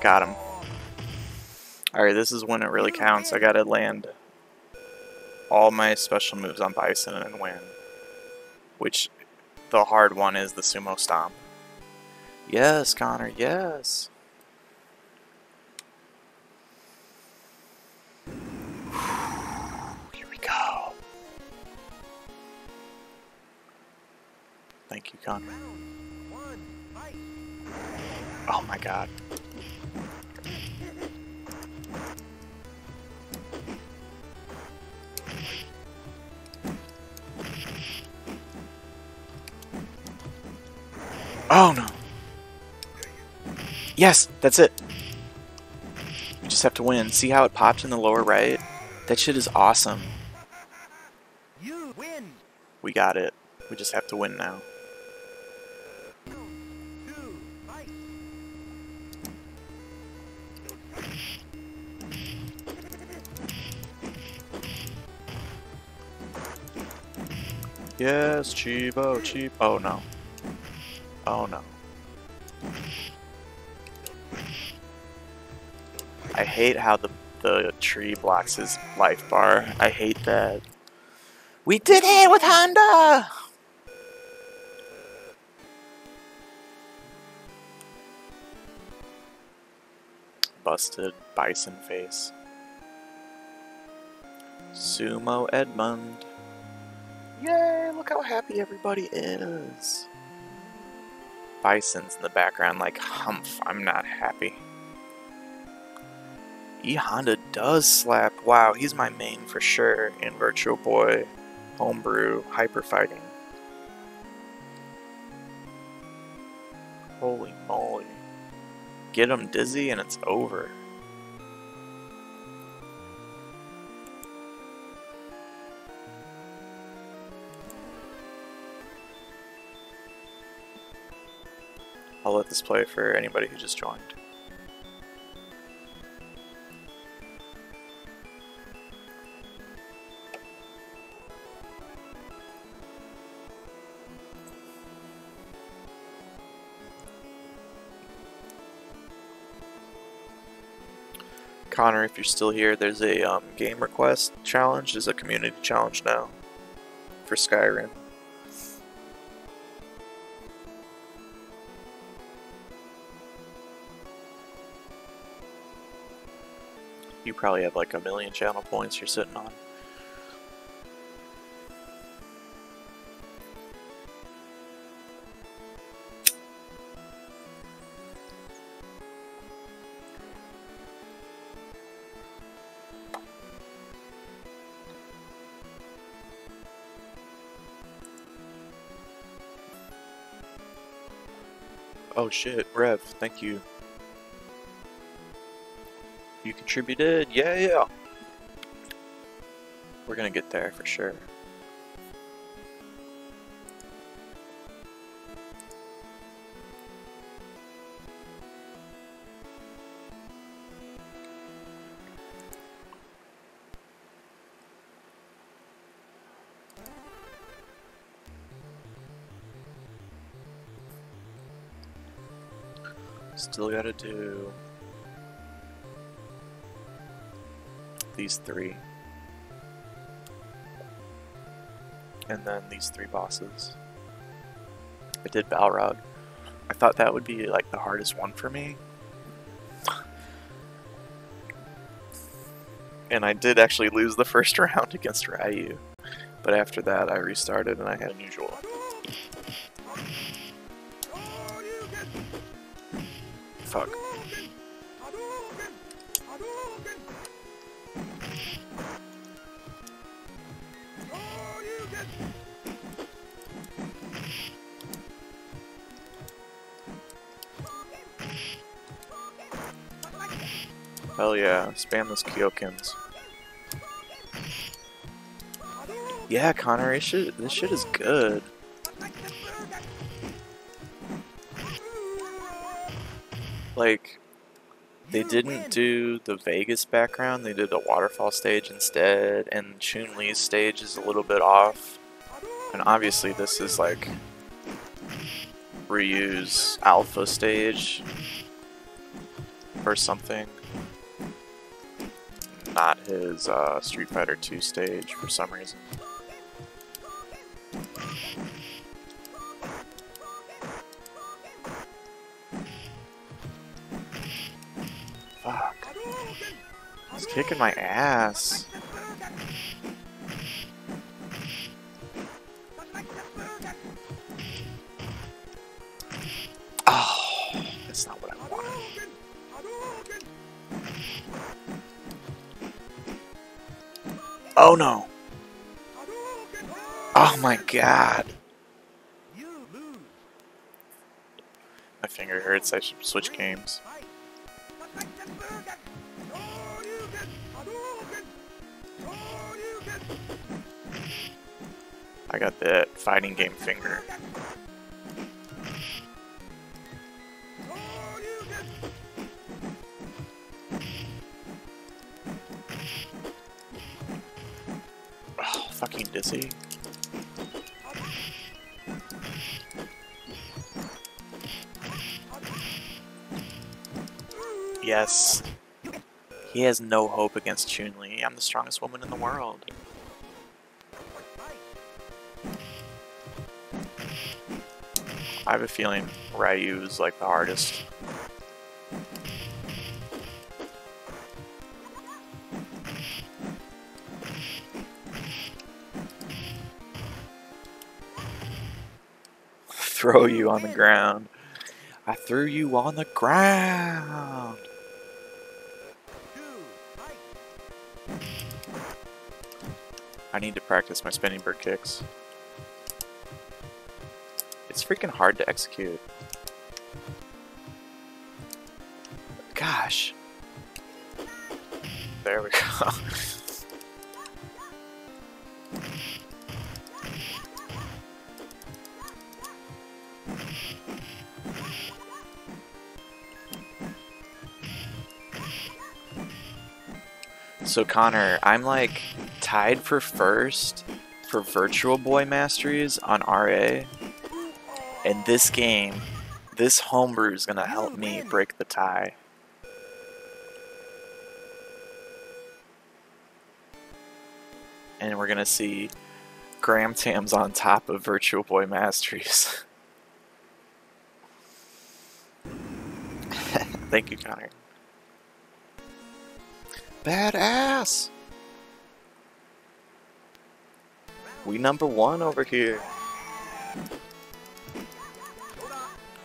Got him. Alright, this is when it really counts. I gotta land all my special moves on Bison and win. Which, the hard one is the Sumo Stomp. Yes, Connor, yes. Here we go. Thank you, Connor. Round one, fight. Oh my god. Oh no. Yes, that's it. We just have to win. See how it popped in the lower right? That shit is awesome. You win. We got it. We just have to win now. Round two, fight. Yes, cheevo, cheap. Oh no. Oh no. I hate how the the tree blocks his life bar. I hate that. We did it with Honda. Busted bison face. Sumo Edmund. Yay, look how happy everybody is. Bison's in the background like, humph, I'm not happy. E Honda does slap. Wow, he's my main for sure in Virtual Boy, Homebrew, Hyper Fighting. Holy moly. Get him dizzy and it's over. I'll let this play for anybody who just joined. Connor, if you're still here, there's a um, game request challenge. There's a community challenge now for Skyrim. You probably have like a million channel points you're sitting on. Oh shit, Rev, thank you. You contributed? Yeah, yeah. We're gonna get there for sure. Still gotta do these three. And then these three bosses. I did Balrog. I thought that would be like the hardest one for me. And I did actually lose the first round against Ryu. But after that I restarted and I had unusual. Fuck. Yeah, spam those Kyokins. Yeah, Connor, this shit, this shit is good. Like, they didn't do the Vegas background, they did a waterfall stage instead, and Chun Li's stage is a little bit off. And obviously, this is like Ryu's alpha stage or something. Not his uh, Street Fighter 2 stage for some reason. Fuck. He's kicking my ass. Oh no. Oh my god. My finger hurts. I should switch games. I got that fighting game finger. Dizzy. Yes. He has no hope against Chun-Li. I'm the strongest woman in the world. I have a feeling Ryu is like the hardest. Throw you on the ground. I threw you on the ground. I need to practice my spinning bird kicks. It's freaking hard to execute. Gosh. There we go. So Connor, I'm like tied for first for Virtual Boy Masteries on RA. And this game, this homebrew is gonna help me break the tie. And we're gonna see Grahamtams on top of Virtual Boy Masteries. Thank you, Connor. Badass! We number one over here.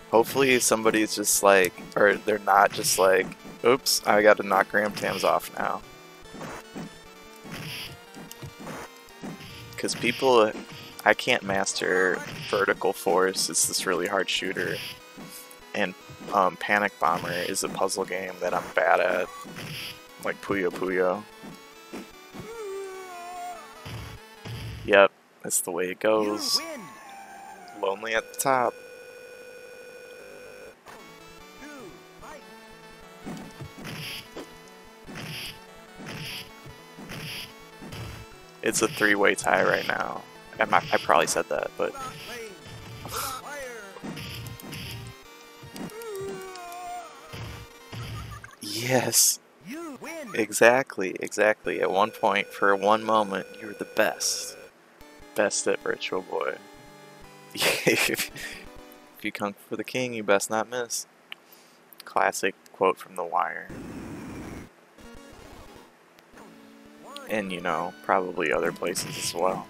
Hopefully somebody's just like, or they're not just like, oops, I gotta knock Grahamtams off now. Because people, I can't master vertical force, it's this really hard shooter. And um, Panic Bomber is a puzzle game that I'm bad at, like Puyo Puyo. Yep, that's the way it goes. Lonely at the top. It's a three-way tie right now. I, might, I probably said that, but Without pain, without fire. yes. Exactly, exactly. At one point, for one moment, you were the best, best at Virtual Boy. if you come for the king, you best not miss. Classic quote from The Wire. And you know, probably other places as well.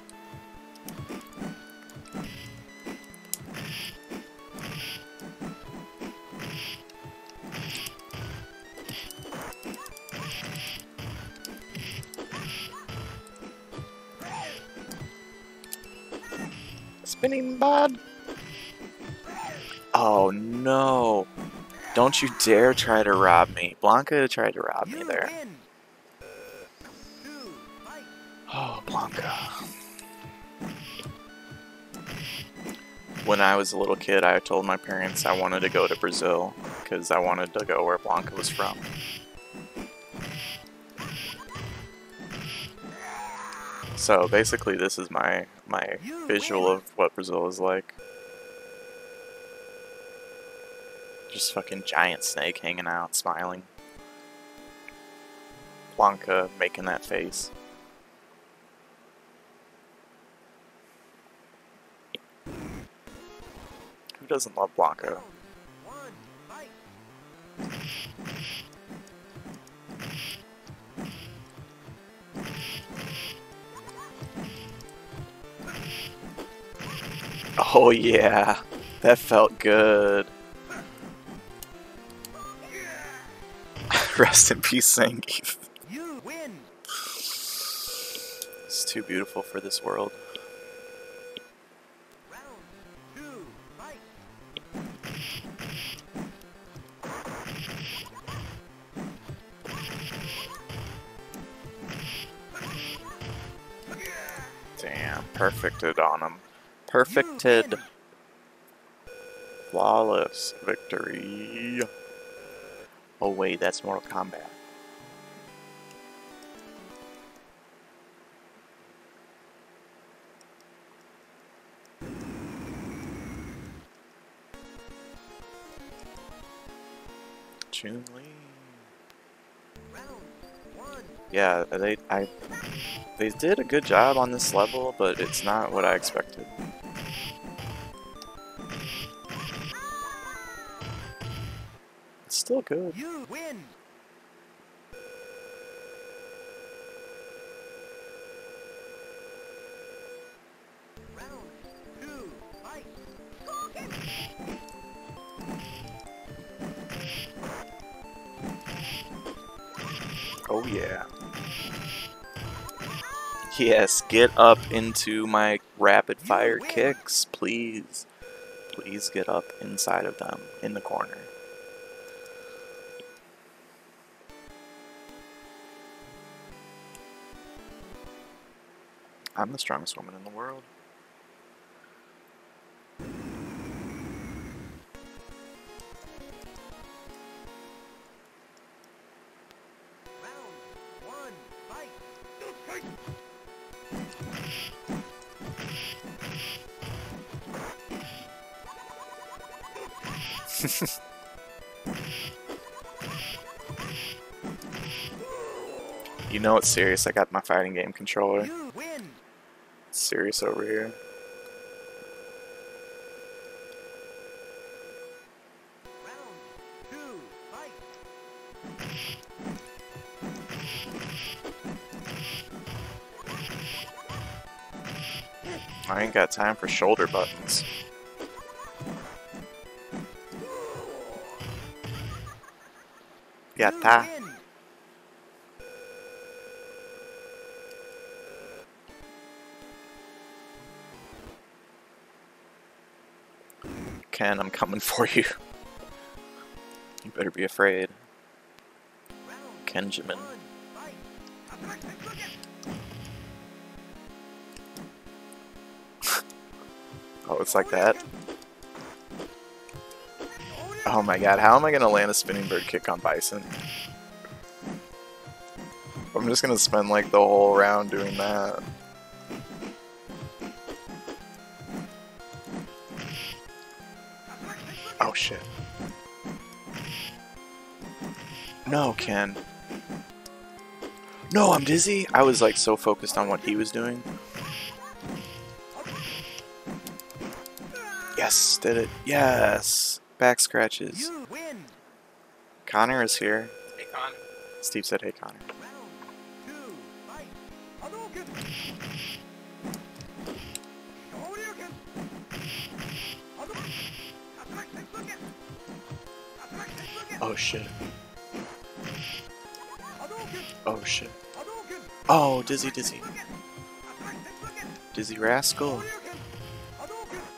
Spinning bod. Oh no. Don't you dare try to rob me. Blanka tried to rob me there. win. Two. Oh, Blanka. When I was a little kid, I told my parents I wanted to go to Brazil because I wanted to go where Blanka was from. So basically, this is my my visual of what Brazil is like. Just fucking giant snake hanging out, smiling. Blanka making that face. Who doesn't love Blanka? Oh yeah, that felt good. Rest in peace, Zangief. You win. It's too beautiful for this world. Round two, fight. Damn, perfected on him. Perfected. Flawless victory. Oh wait, that's Mortal Kombat. Chun Li. Yeah, they I they did a good job on this level, but it's not what I expected. Still good. You win. Round two, fight. Oh yeah. Yes, get up into my rapid fire kicks, please. Please get up inside of them in the corner. I'm the strongest woman in the world. You know it's serious. I got my fighting game controller. You win. It's serious over here. Round two, fight. I ain't got time for shoulder buttons. You Ken, I'm coming for you. You better be afraid. Kenjamin. Oh, it's like that? Oh my god, how am I gonna land a spinning bird kick on Bison? I'm just gonna spend like the whole round doing that. No, Ken. No, I'm dizzy. I was like so focused on what he was doing. Yes, did it. Yes. Back scratches. You win. Connor is here. Hey, Connor. Steve said, hey, Connor. Oh two, Oh, dizzy, dizzy. Dizzee Rascal.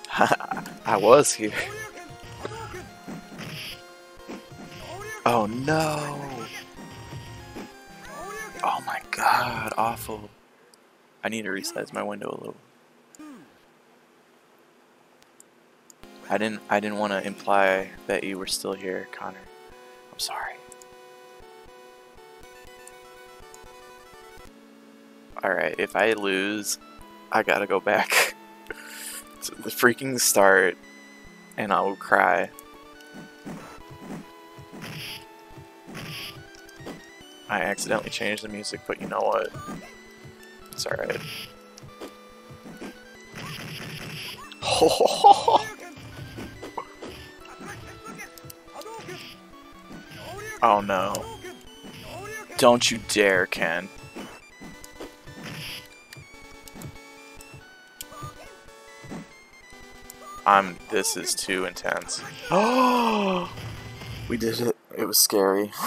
I was here. Oh no. Oh my god, awful. I need to resize my window a little. I didn't I didn't want to imply that you were still here, Connor. Alright, if I lose, I gotta go back to the freaking start and I will cry. I accidentally changed the music, but you know what? It's alright. Oh no. Don't you dare, Ken. I'm. This is too intense. Oh! We did it. It was scary.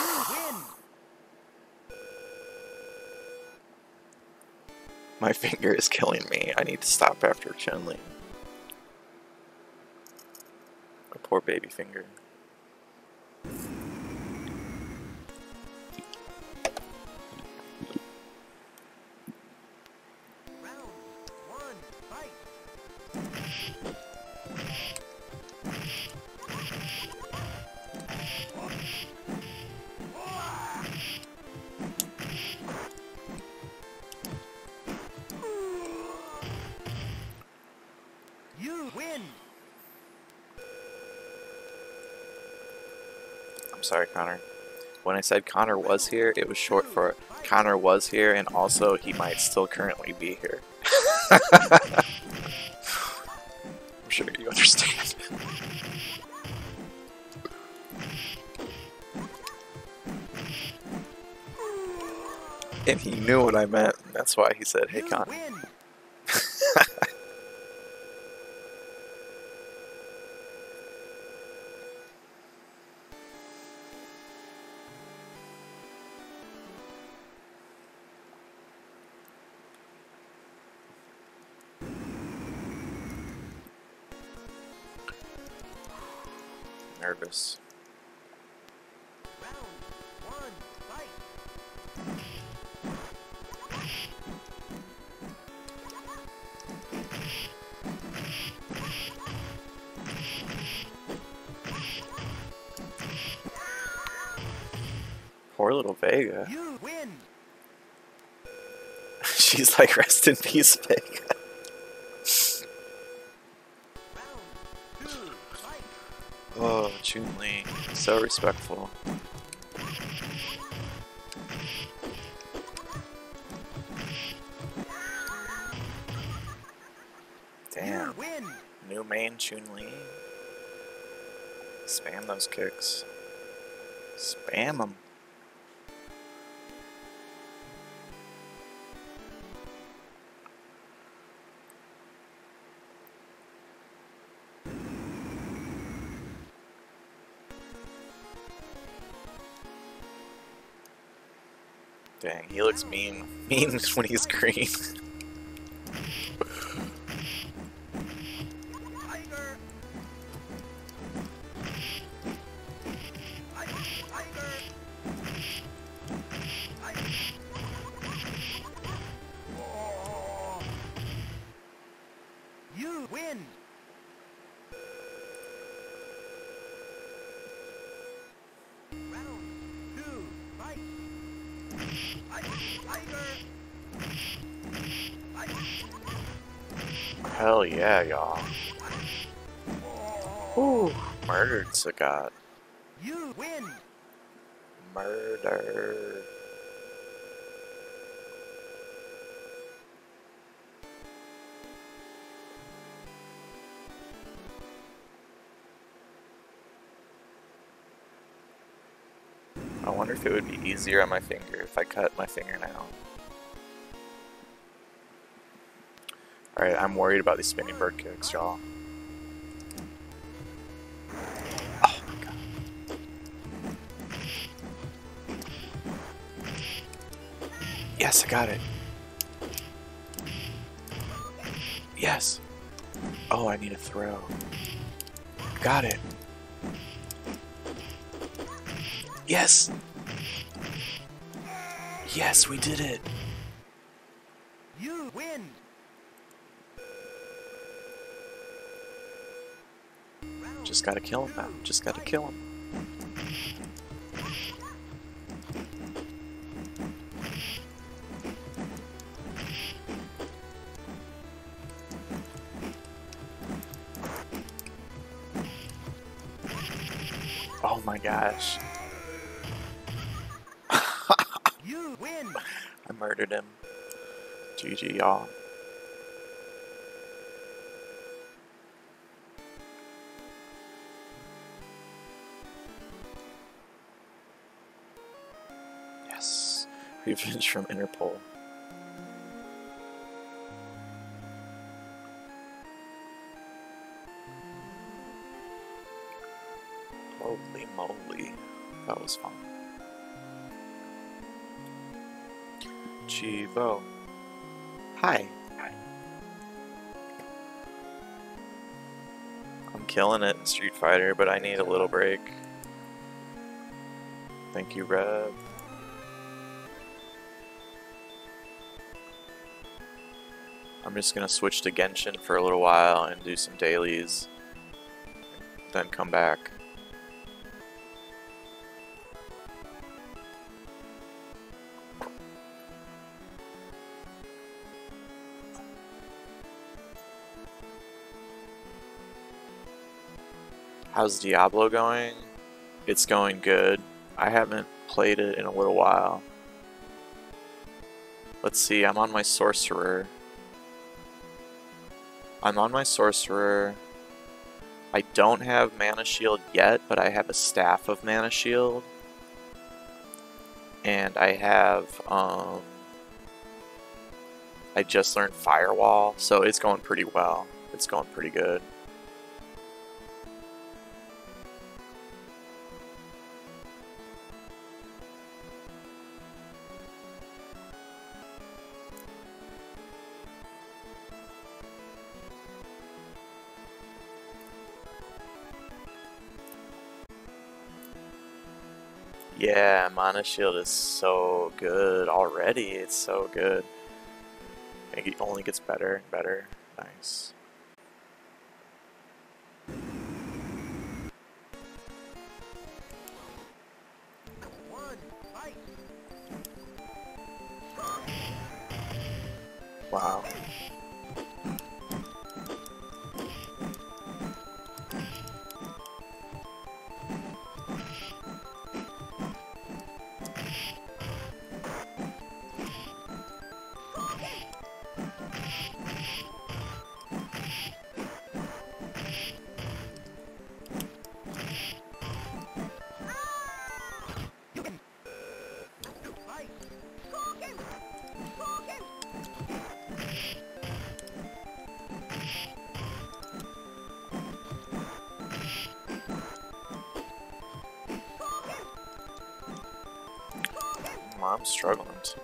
My finger is killing me. I need to stop after Chun-Li. A poor baby finger. Connor. When I said Connor was here, it was short for Connor was here, and also he might still currently be here. I'm sure you understand. and he knew what I meant. That's why he said, "Hey, Connor." Vega. You win. She's like, rest in peace, Vega. Round two, oh, fight. Oh, Chun Li, so respectful. Damn, new main Chun Li. Spam those kicks. Spam them. He looks mean. Mean when he's green. You win. Murder. I wonder if it would be easier on my finger if I cut my fingernail. Alright, I'm worried about these spinning bird kicks, y'all. Yes, I got it. Yes. Oh, I need a throw. Got it. Yes. Yes, we did it. You win. Just gotta kill him now. Just gotta kill him. Gosh. You win. I murdered him. GG, y'all. Yes. Revenge from Interpol. Cheevo. Hi. I'm killing it in Street Fighter, but I need a little break. Thank you, Rev. I'm just gonna switch to Genshin for a little while and do some dailies, then come back. How's Diablo going? It's going good. I haven't played it in a little while. Let's see, I'm on my sorcerer. I'm on my sorcerer. I don't have mana shield yet, but I have a staff of mana shield. And I have, um, I just learned firewall, so it's going pretty well. It's going pretty good. Yeah, Mana Shield is so good already. It's so good. It only gets better and better. Nice.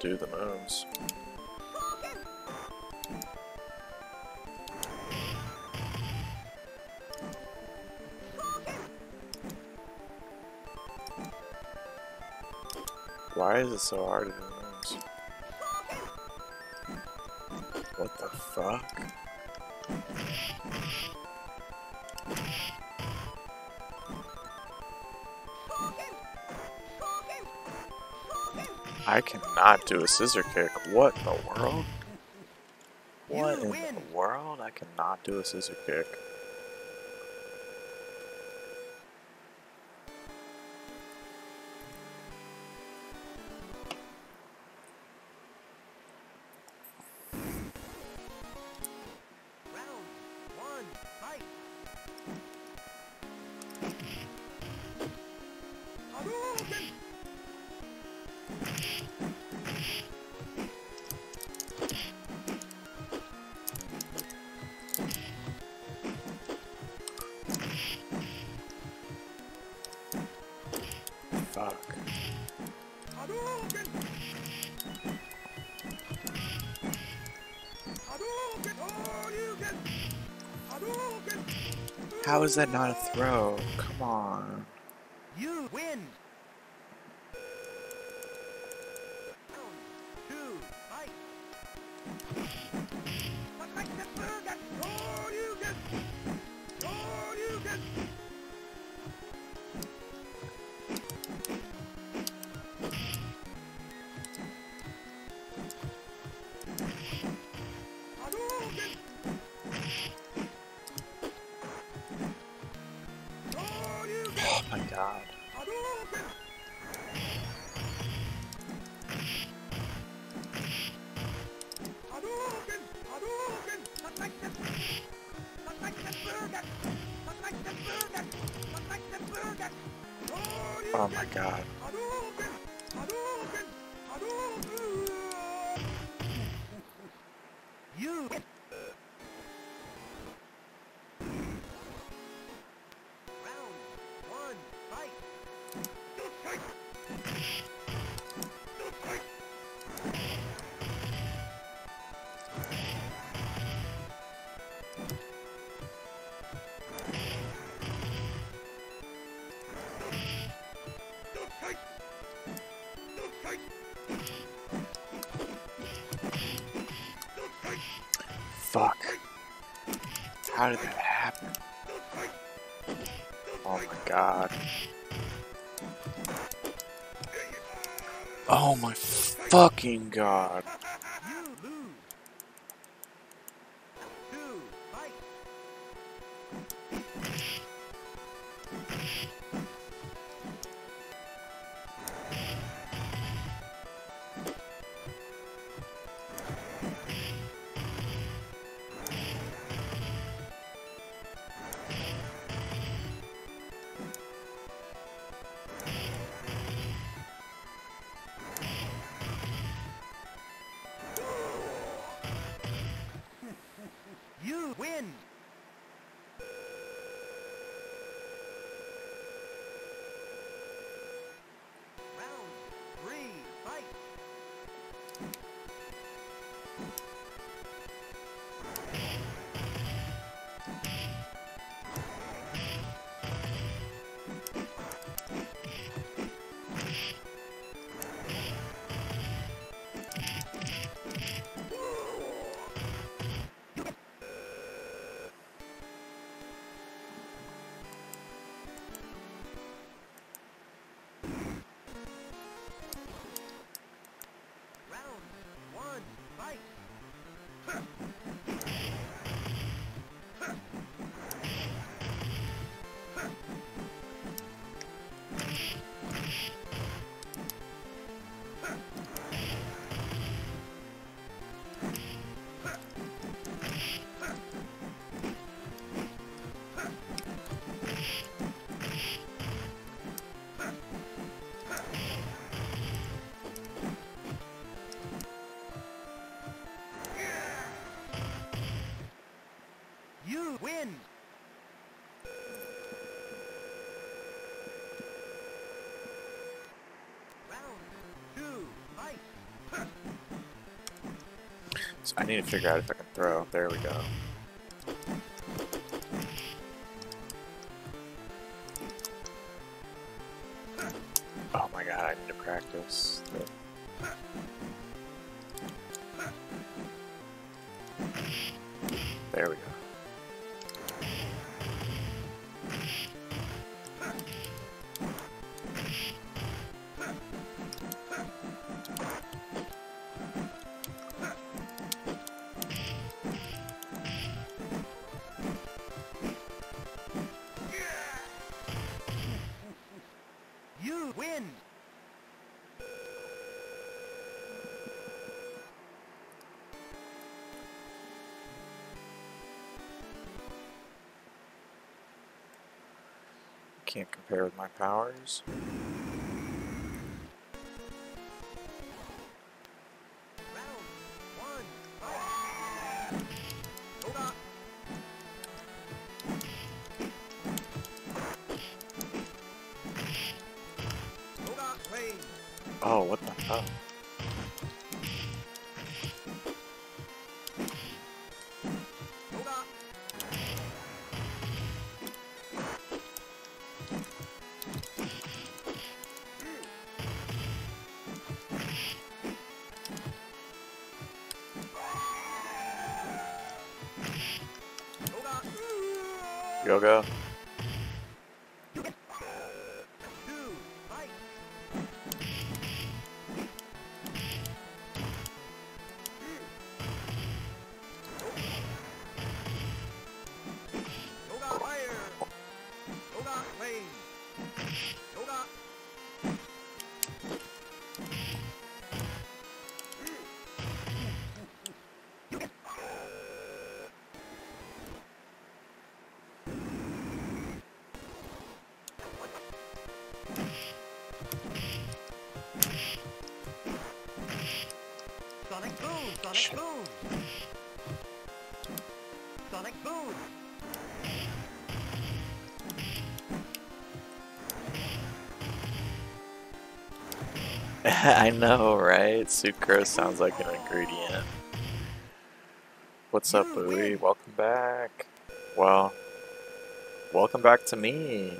Do the moves. Why is it so hard to do not do a scissor kick. What in the world? What in the world? I cannot do a scissor kick. How is that not a throw? Come on. fucking god. So I need to figure out if I can throw. There we go. Can't with my powers. Yoga. I know, right? Sucrose sounds like an ingredient. What's up, Bowie? Welcome back. Well, welcome back to me.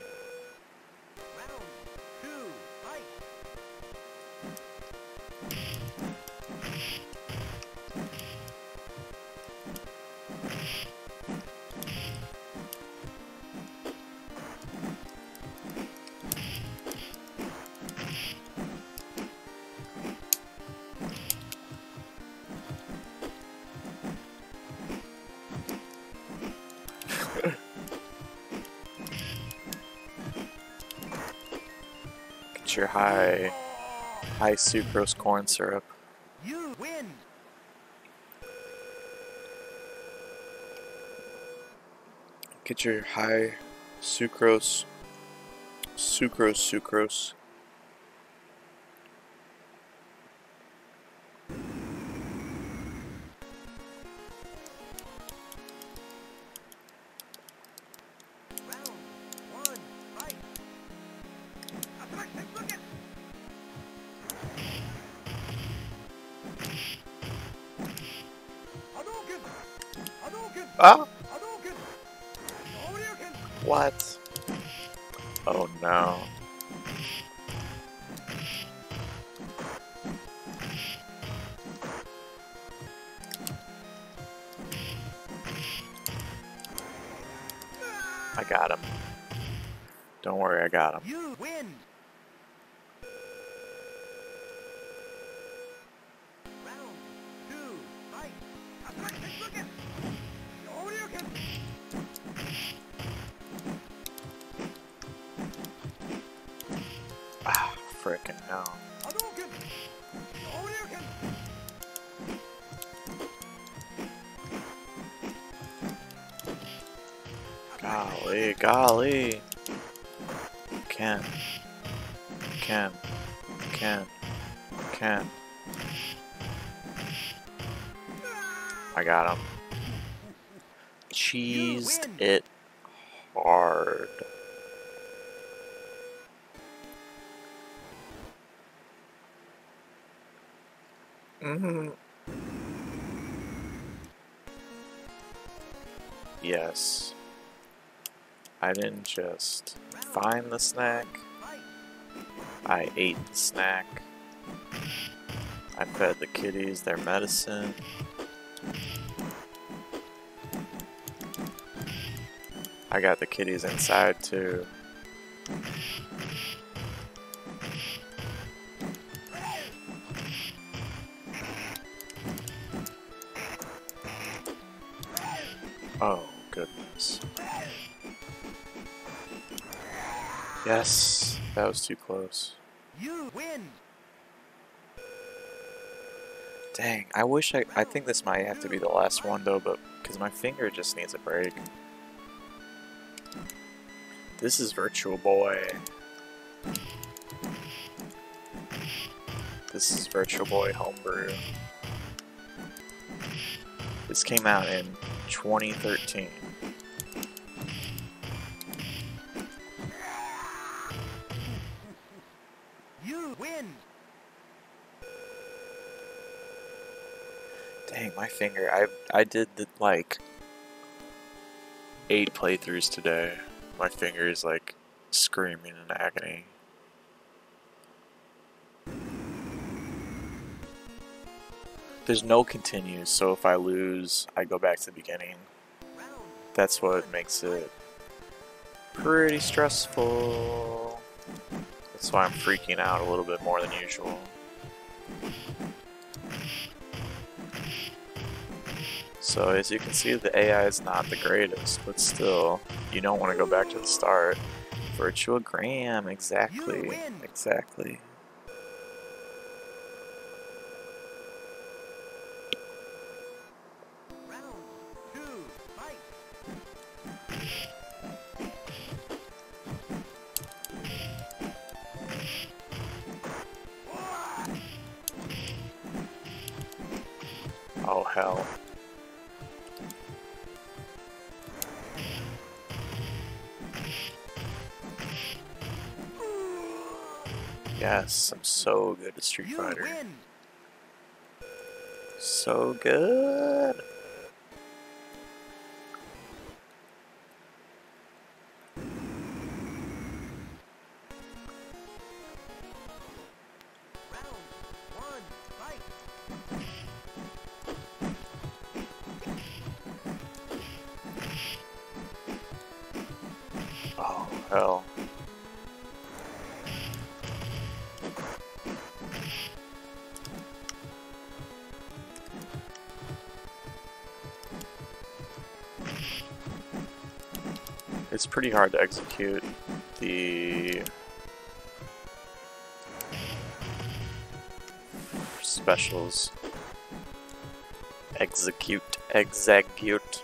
High sucrose corn syrup. You win. Get your high sucrose, sucrose, sucrose. Ah! Yes. I didn't just find the snack, I ate the snack. I fed the kitties their medicine. I got the kitties inside too. That was too close. You win. Dang, I wish I. I think this might have to be the last one though, but because my finger just needs a break. This is Virtual Boy. This is Virtual Boy Homebrew. This came out in 2013. Finger. I I did the, like eight playthroughs today. My finger is like screaming in agony. There's no continues, so if I lose, I go back to the beginning. That's what makes it pretty stressful. That's why I'm freaking out a little bit more than usual. So as you can see, the AI is not the greatest, but still, you don't want to go back to the start. Virtual Graham, exactly, exactly. Yes, I'm so good at Street Fighter. So good. Round. One. Fight. Oh hell. It's pretty hard to execute the specials. Execute, execute.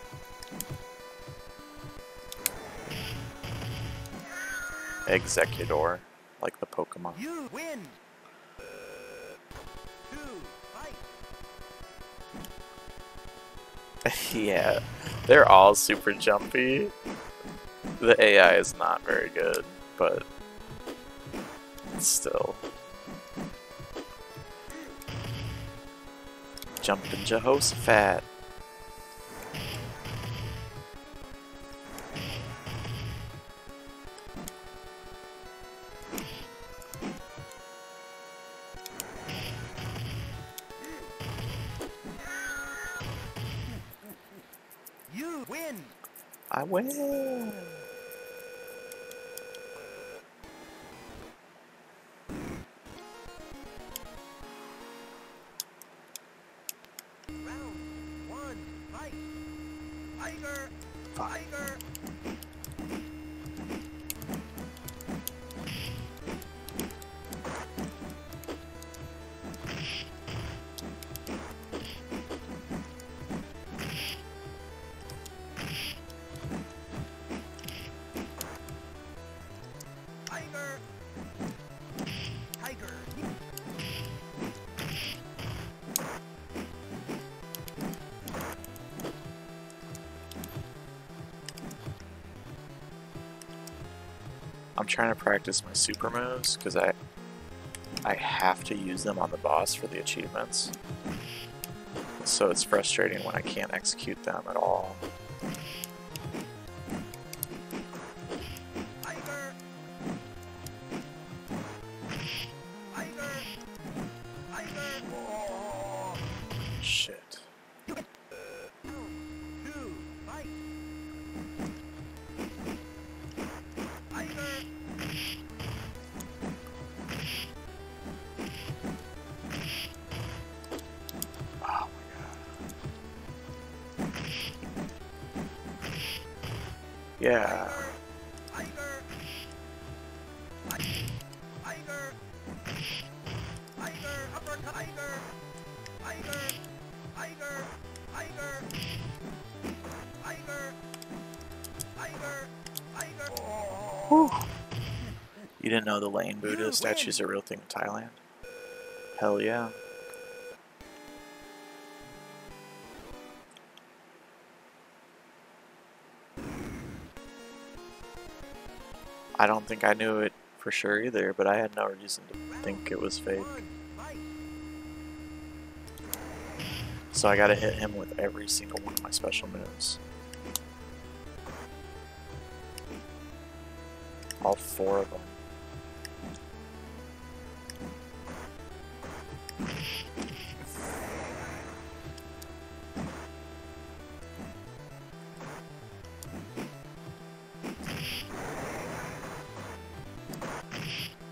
Exeggutor, like the Pokemon. You win. Two. Yeah, they're all super jumpy. The AI is not very good, but still. Jumping Jehoshaphat. Trying to practice my super moves because I I have to use them on the boss for the achievements. So it's frustrating when I can't execute them at all. Know the Lane Buddha You statue is a real thing in Thailand? Hell yeah. I don't think I knew it for sure either, but I had no reason to think it was fake. So I gotta hit him with every single one of my special moves. All four of them.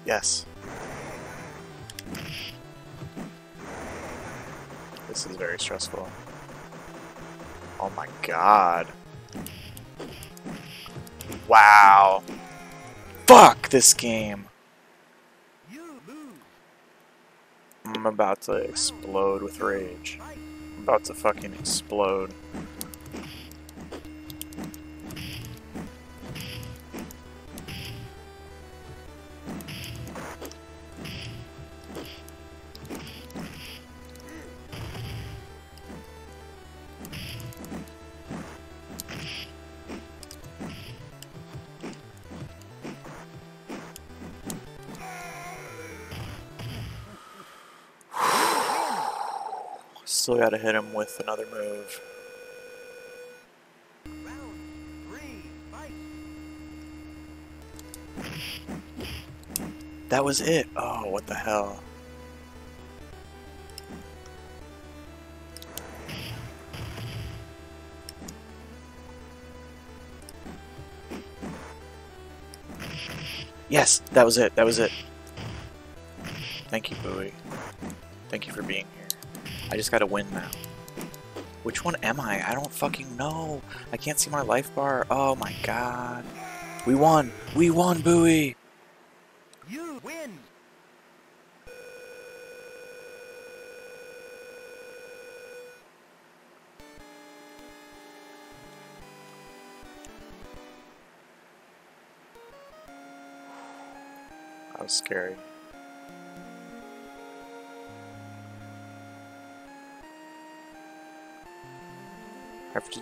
Yes. This is very stressful. Oh my god. Wow. Fuck this game. I'm about to explode with rage. I'm about to fucking explode. Still gotta hit him with another move. That was it. Oh, what the hell. Yes, that was it. That was it. Thank you, Bowie. Thank you for being here. I just gotta win now. Which one am I? I don't fucking know. I can't see my life bar. Oh my god. We won. We won, Bowie.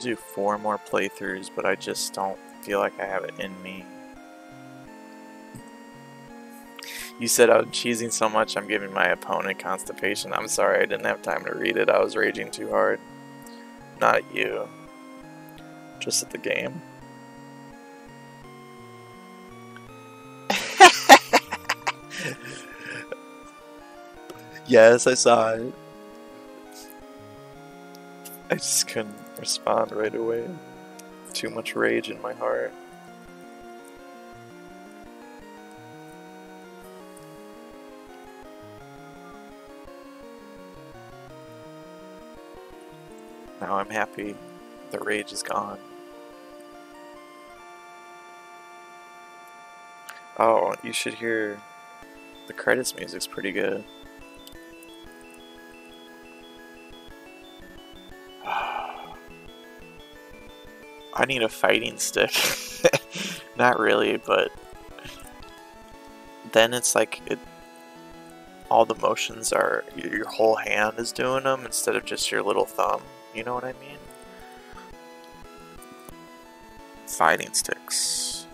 Do four more playthroughs, but I just don't feel like I have it in me. You said I'm cheesing so much I'm giving my opponent constipation. I'm sorry I didn't have time to read it. I was raging too hard. Not at you. Just at the game. yes, I saw it. I just couldn't respond right away. Too much rage in my heart. Now I'm happy. The rage is gone. Oh, you should hear the credits music's pretty good. I need a fighting stick. Not really, but then it's like it. All the motions are your whole hand is doing them instead of just your little thumb. You know what I mean? Fighting sticks.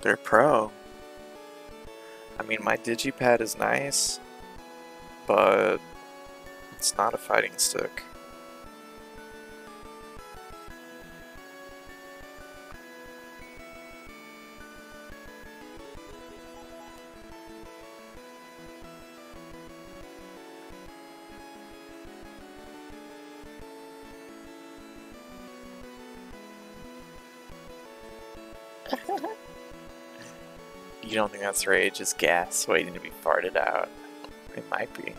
They're pro. I mean, my digipad is nice, but it's not a fighting stick. You don't think that's rage? It's gas waiting to be farted out. It might be.